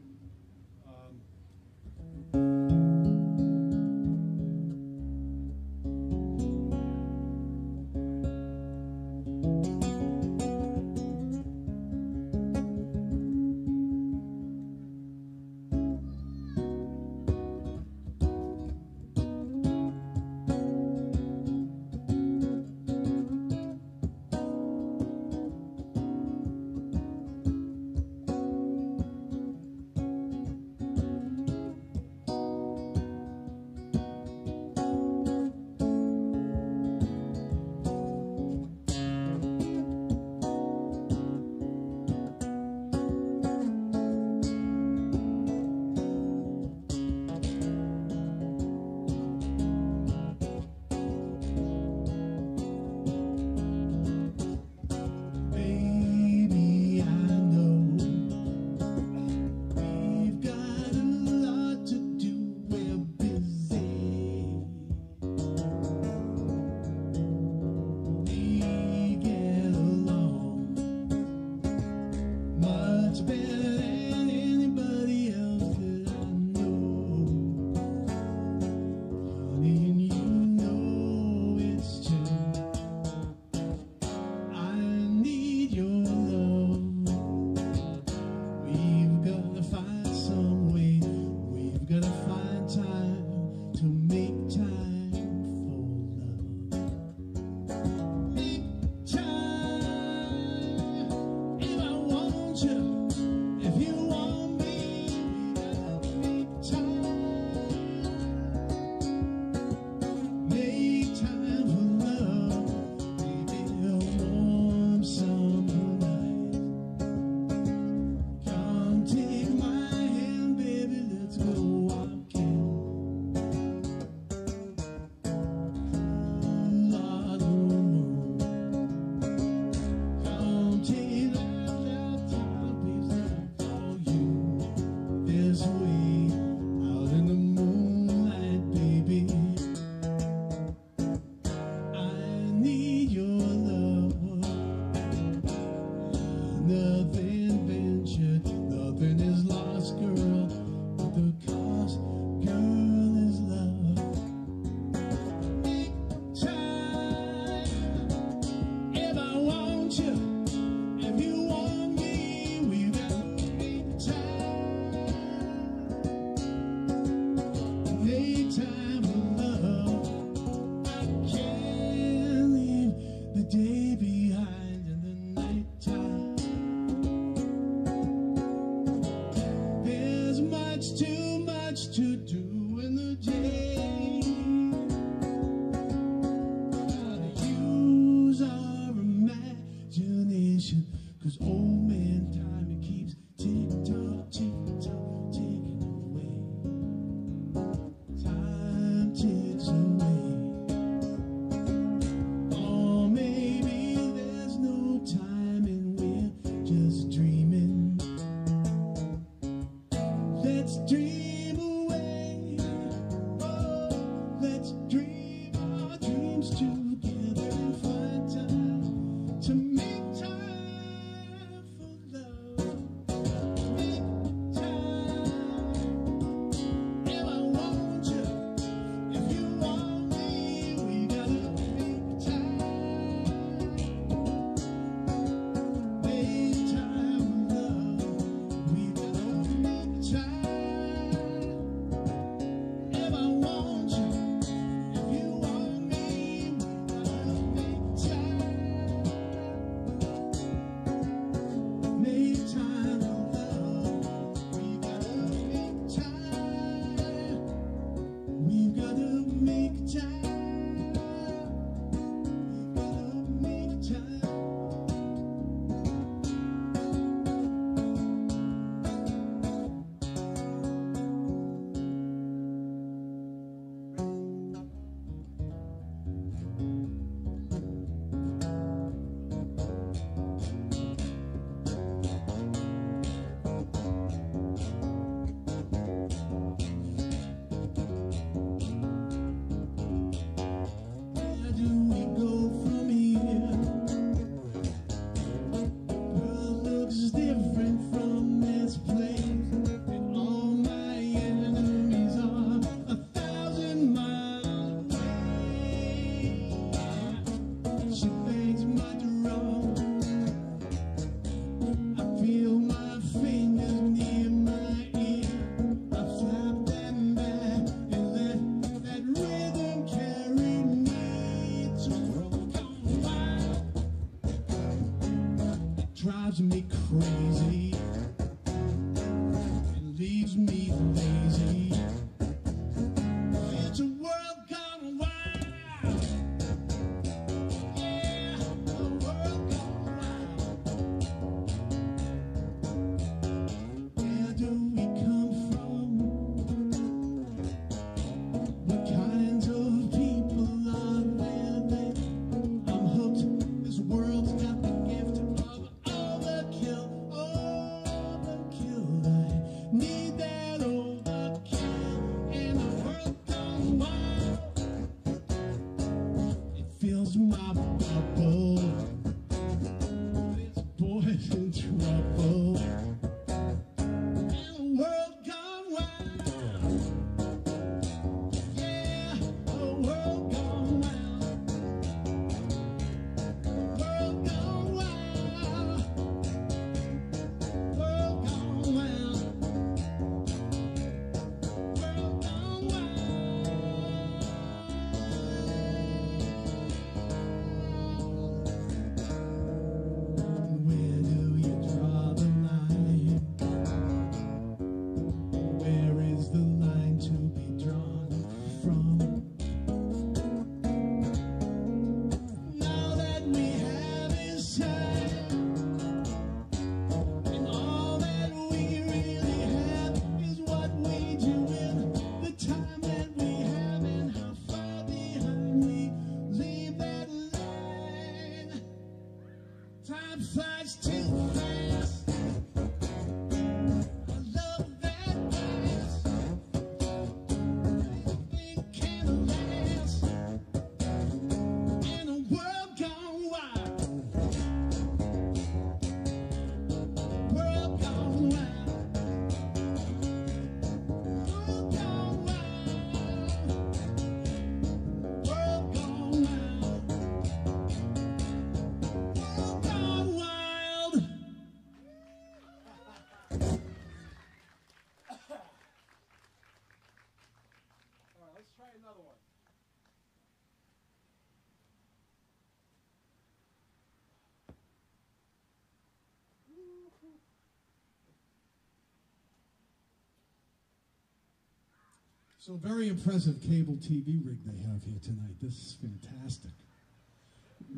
So very impressive cable TV rig they have here tonight. This is fantastic.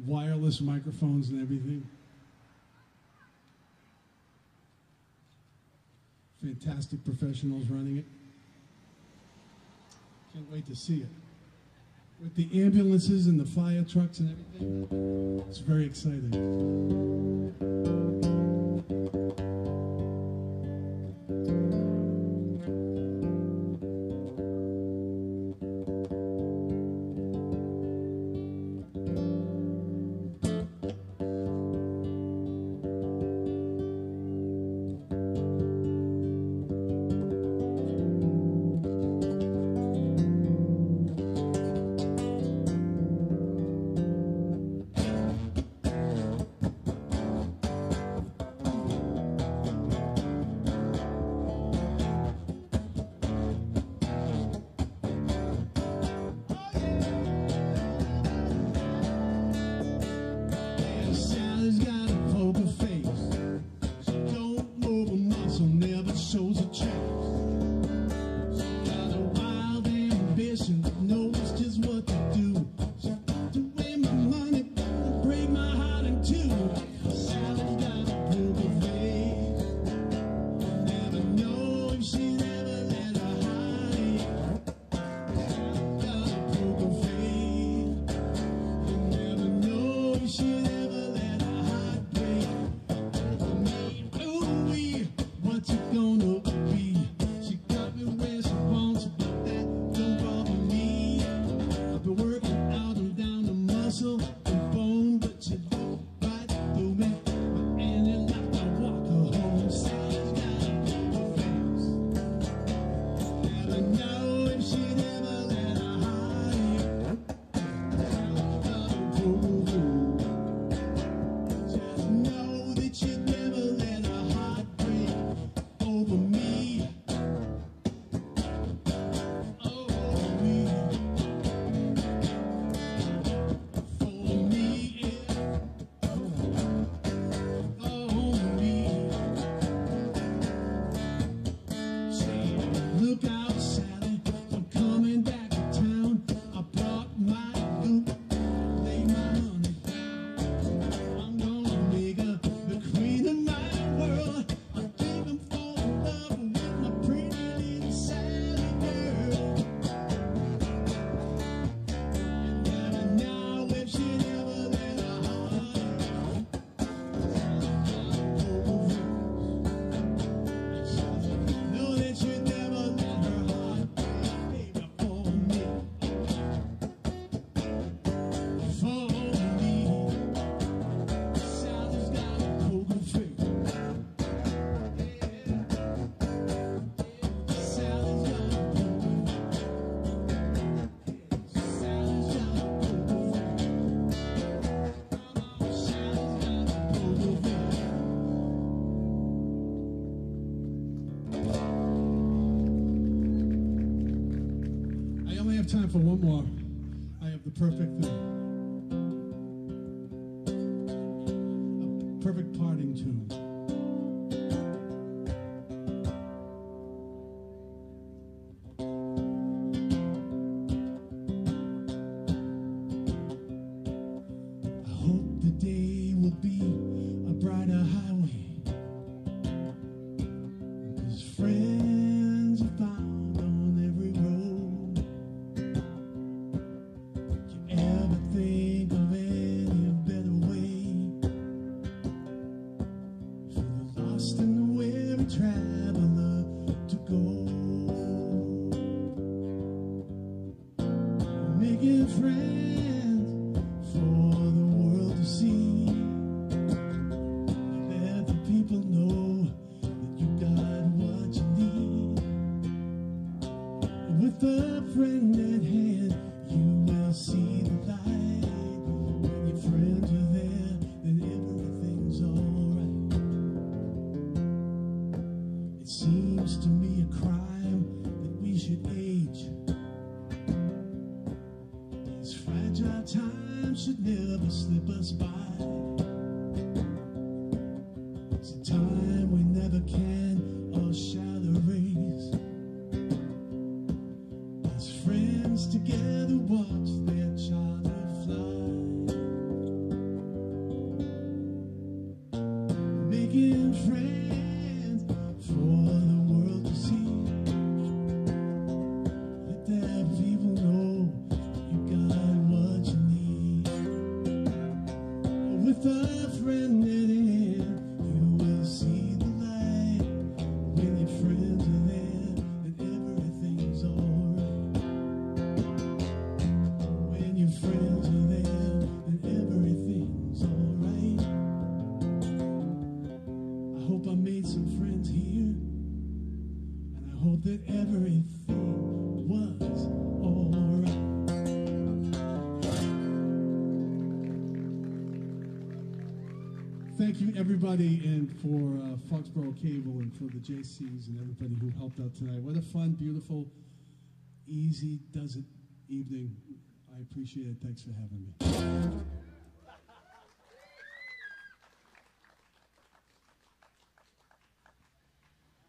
Wireless microphones and everything. Fantastic professionals running it. Can't wait to see it. With the ambulances and the fire trucks and everything. It's very exciting. time for one more. I have the perfect thing. Everybody, and for uh, Foxborough Cable and for the Jaycees and everybody who helped out tonight. What a fun, beautiful, easy does it evening. I appreciate it. Thanks for having me.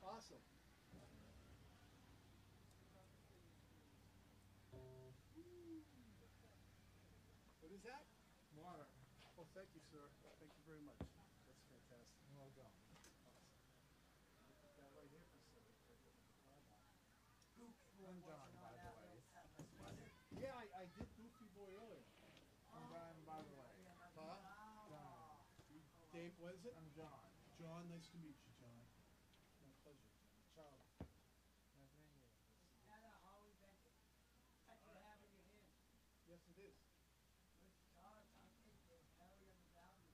Awesome. What is that? Water. Well, thank you, sir. Thank you very much. That's fantastic. Well done. Put that right here for a second. I'm John, by the way. Yeah, I, I did Goofy Boy earlier. I'm Brian, by the way. Huh? John. Dave, what is it? I'm John. John, nice to meet you, John. My pleasure. Charlie. Nice meeting you. Yes, it is.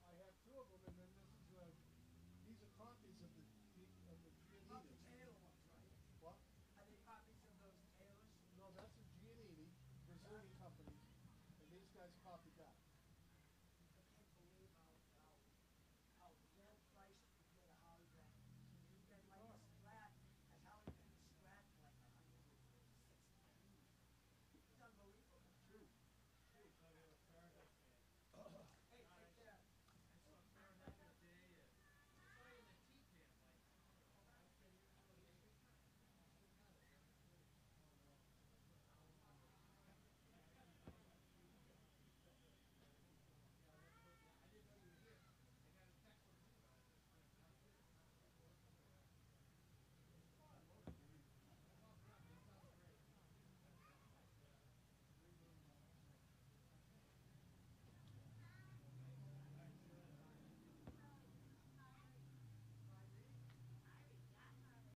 I have two of them, and then this is, uh, these are copies of the, of the Giannini. What? Are they copies of those Taylors? No, that's a Giannini, Brazilian company, and these guys copied that.